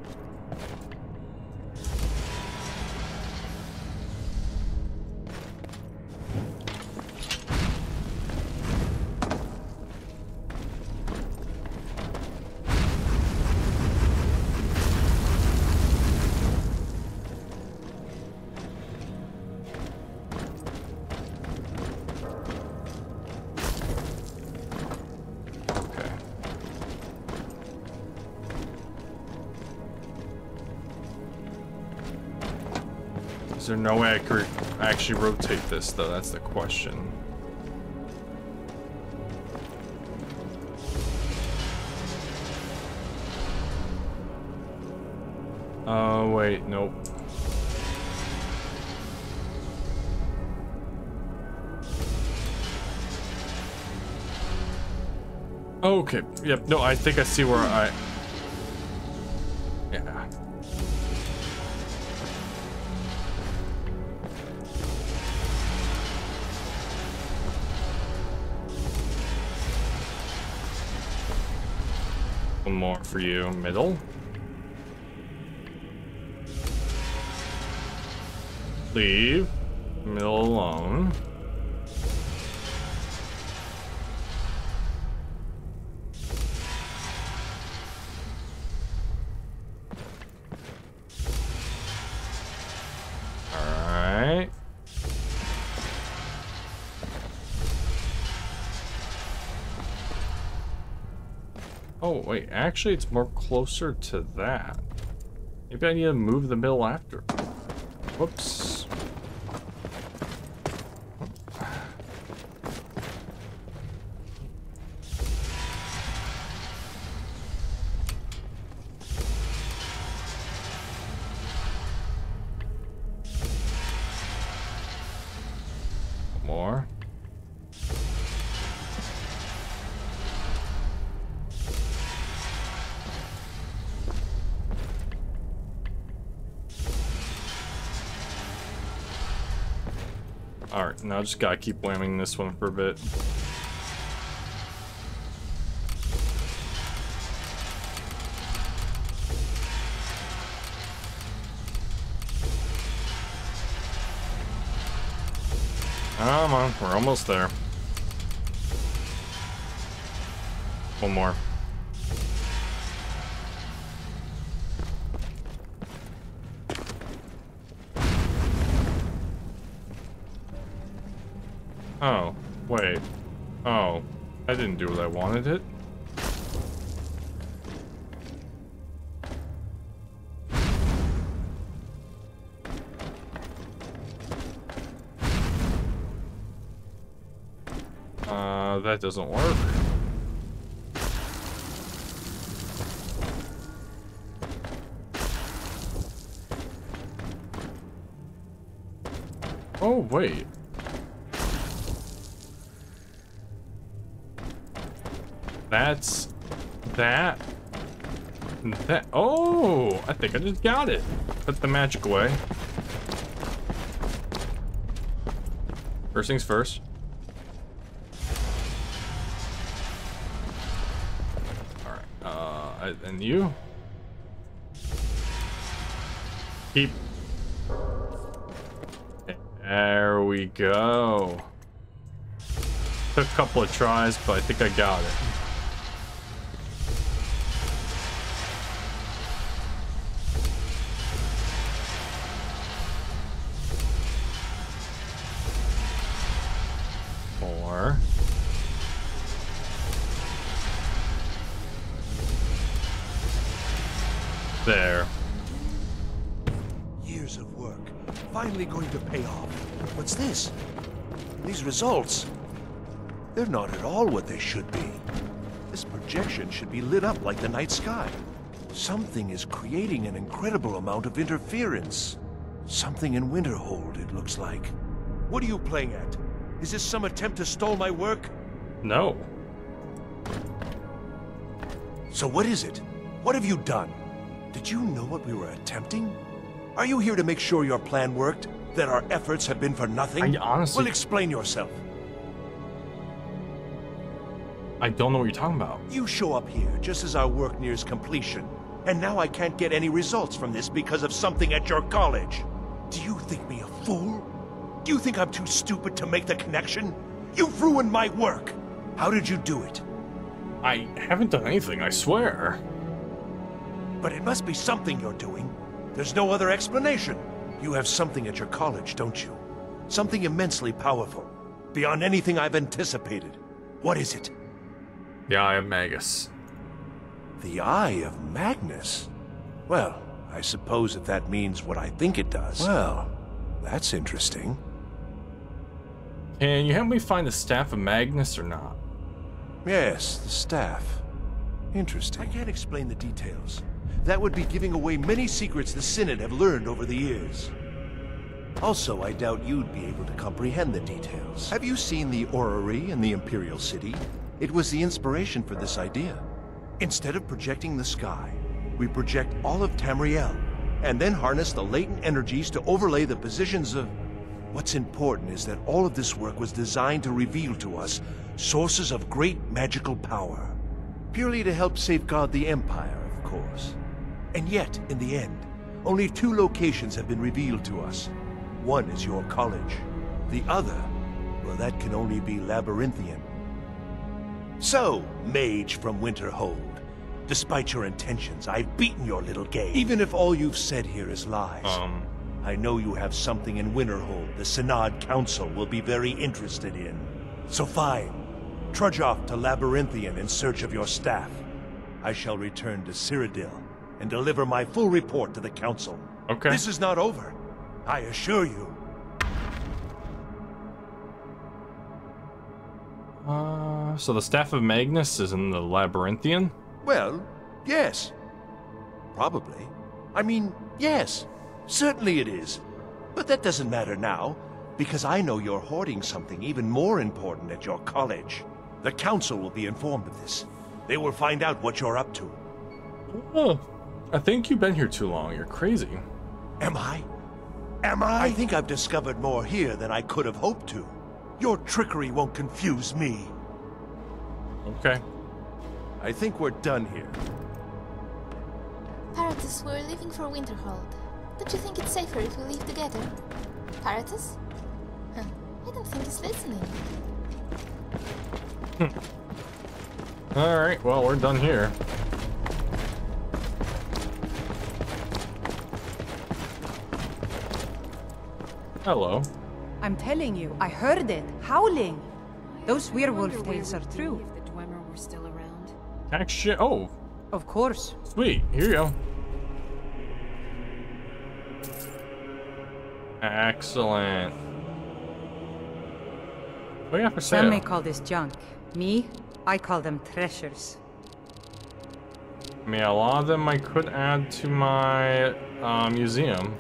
Actually rotate this, though? That's the question. Oh, wait, nope. Okay, yep, no, I think I see where I... One more for you, middle. Leave. Middle alone. Wait, actually it's more closer to that. Maybe I need to move the middle after. Whoops. Just gotta keep whamming this one for a bit. Come on, we're almost there. One more. Didn't do what I wanted it. Uh, that doesn't work. I just got it. Put the magic away. First things first. Alright, uh, and you? Keep. There we go. Took a couple of tries, but I think I got it. Results. They're not at all what they should be. This projection should be lit up like the night sky. Something is creating an incredible amount of interference. Something in Winterhold, it looks like. What are you playing at? Is this some attempt to stall my work? No. So what is it? What have you done? Did you know what we were attempting? Are you here to make sure your plan worked? That our efforts have been for nothing? I honestly- Well, explain yourself. I don't know what you're talking about. You show up here just as our work nears completion, and now I can't get any results from this because of something at your college. Do you think me a fool? Do you think I'm too stupid to make the connection? You've ruined my work! How did you do it? I haven't done anything, I swear. But it must be something you're doing. There's no other explanation. You have something at your college, don't you? Something immensely powerful. Beyond anything I've anticipated. What is it? The Eye of Magus. The Eye of Magnus? Well, I suppose if that means what I think it does. Well, that's interesting. Can you help me find the Staff of Magnus or not? Yes, the staff. Interesting. I can't explain the details. That would be giving away many secrets the Synod have learned over the years. Also, I doubt you'd be able to comprehend the details. Have you seen the orrery in the Imperial City? It was the inspiration for this idea. Instead of projecting the sky, we project all of Tamriel, and then harness the latent energies to overlay the positions of... What's important is that all of this work was designed to reveal to us sources of great magical power. Purely to help safeguard the Empire, of course. And yet, in the end, only two locations have been revealed to us. One is your college. The other, well, that can only be Labyrinthian. So, mage from Winterhold, despite your intentions, I've beaten your little game. Even if all you've said here is lies. Um. I know you have something in Winterhold the Synod Council will be very interested in. So fine. Trudge off to Labyrinthian in search of your staff. I shall return to Cyrodiil and deliver my full report to the Council. Okay. This is not over. I assure you. Uh, so the Staff of Magnus is in the Labyrinthian? Well, yes. Probably. I mean, yes. Certainly it is. But that doesn't matter now, because I know you're hoarding something even more important at your college. The Council will be informed of this. They will find out what you're up to. Oh, I think you've been here too long. You're crazy. Am I? Am I? I think I've discovered more here than I could have hoped to. Your trickery won't confuse me. Okay. I think we're done here. Paratus, we're leaving for Winterhold. Don't you think it's safer if we leave together? Paratus? Huh. I don't think he's listening. Hmm. Alright, well, we're done here. Hello. I'm telling you, I heard it, howling. Those werewolf tales are true. If the Dwemer were still around. Action. Oh, Of course. sweet. Here you go. Excellent. What do you got for Some may call this junk. Me, I call them treasures. I mean, a lot of them I could add to my uh, museum.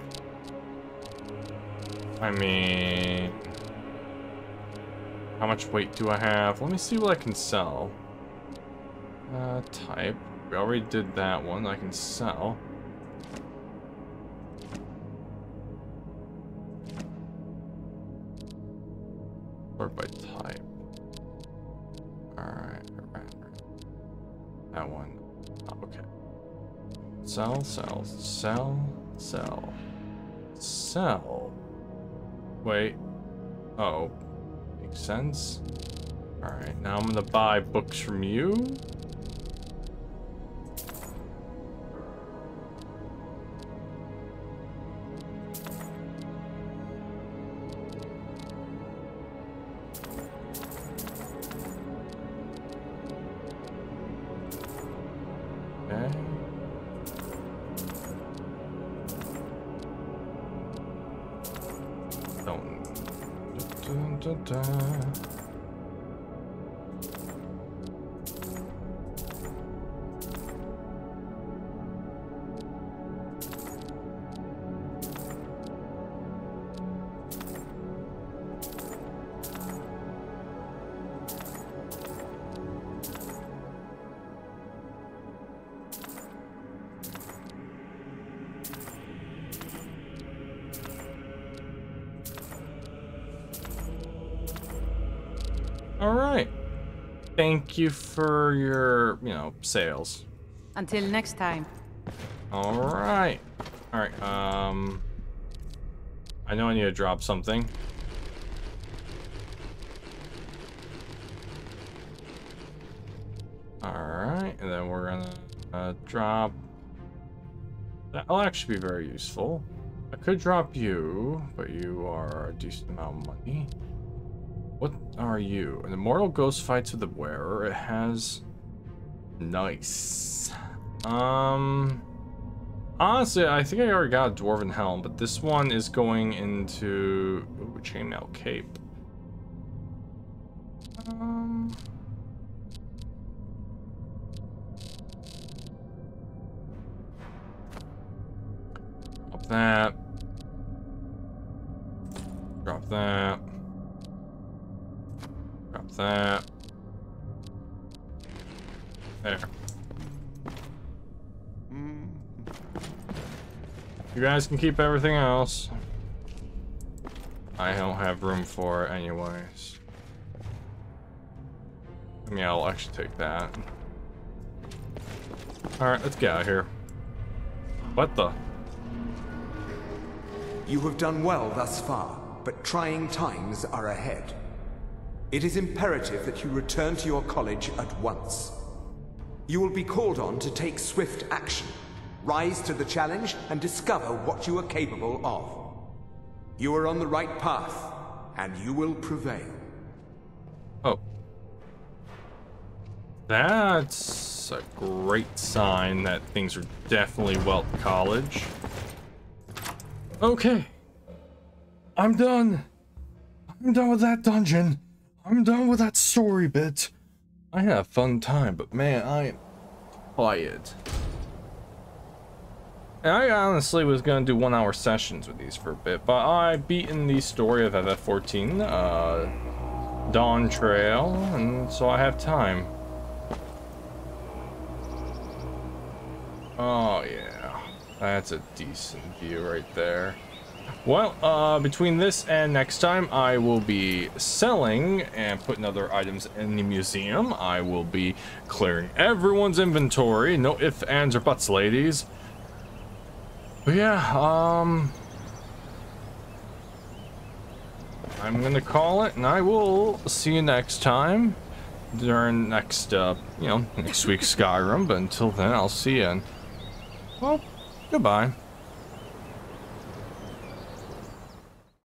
I mean, how much weight do I have? Let me see what I can sell. Uh, type. We already did that one. I can sell. Sort by type. Alright. That one. Oh, okay. Sell, sell, sell, sell. Sell. Wait. Oh. Makes sense. Alright, now I'm gonna buy books from you. da. Thank you for your, you know, sales. Until next time. All right. All right. Um, I know I need to drop something. All right, and then we're gonna uh, drop. That'll actually be very useful. I could drop you, but you are a decent amount of money. Are you? An immortal ghost fights with the wearer. It has nice. Um, honestly, I think I already got a dwarven helm, but this one is going into ooh, chainmail cape. Guys can keep everything else. I don't have room for it anyways. I mean, I'll actually take that. Alright, let's get out of here. What the? You have done well thus far, but trying times are ahead. It is imperative that you return to your college at once. You will be called on to take swift action, rise to the challenge, and discover what you are capable of. You are on the right path, and you will prevail. Oh. That's a great sign that things are definitely well at college. Okay. I'm done. I'm done with that dungeon. I'm done with that story bit. I had a fun time, but man, I am tired. And I honestly was gonna do one hour sessions with these for a bit, but I beaten the story of FF14, uh, Dawntrail, and so I have time. Oh yeah, that's a decent view right there. Well, uh, between this and next time, I will be selling and putting other items in the museum. I will be clearing everyone's inventory. No ifs, ands, or buts, ladies. But yeah, um... I'm gonna call it, and I will see you next time during next, uh, you know, next week's Skyrim. But until then, I'll see you. And, well, goodbye.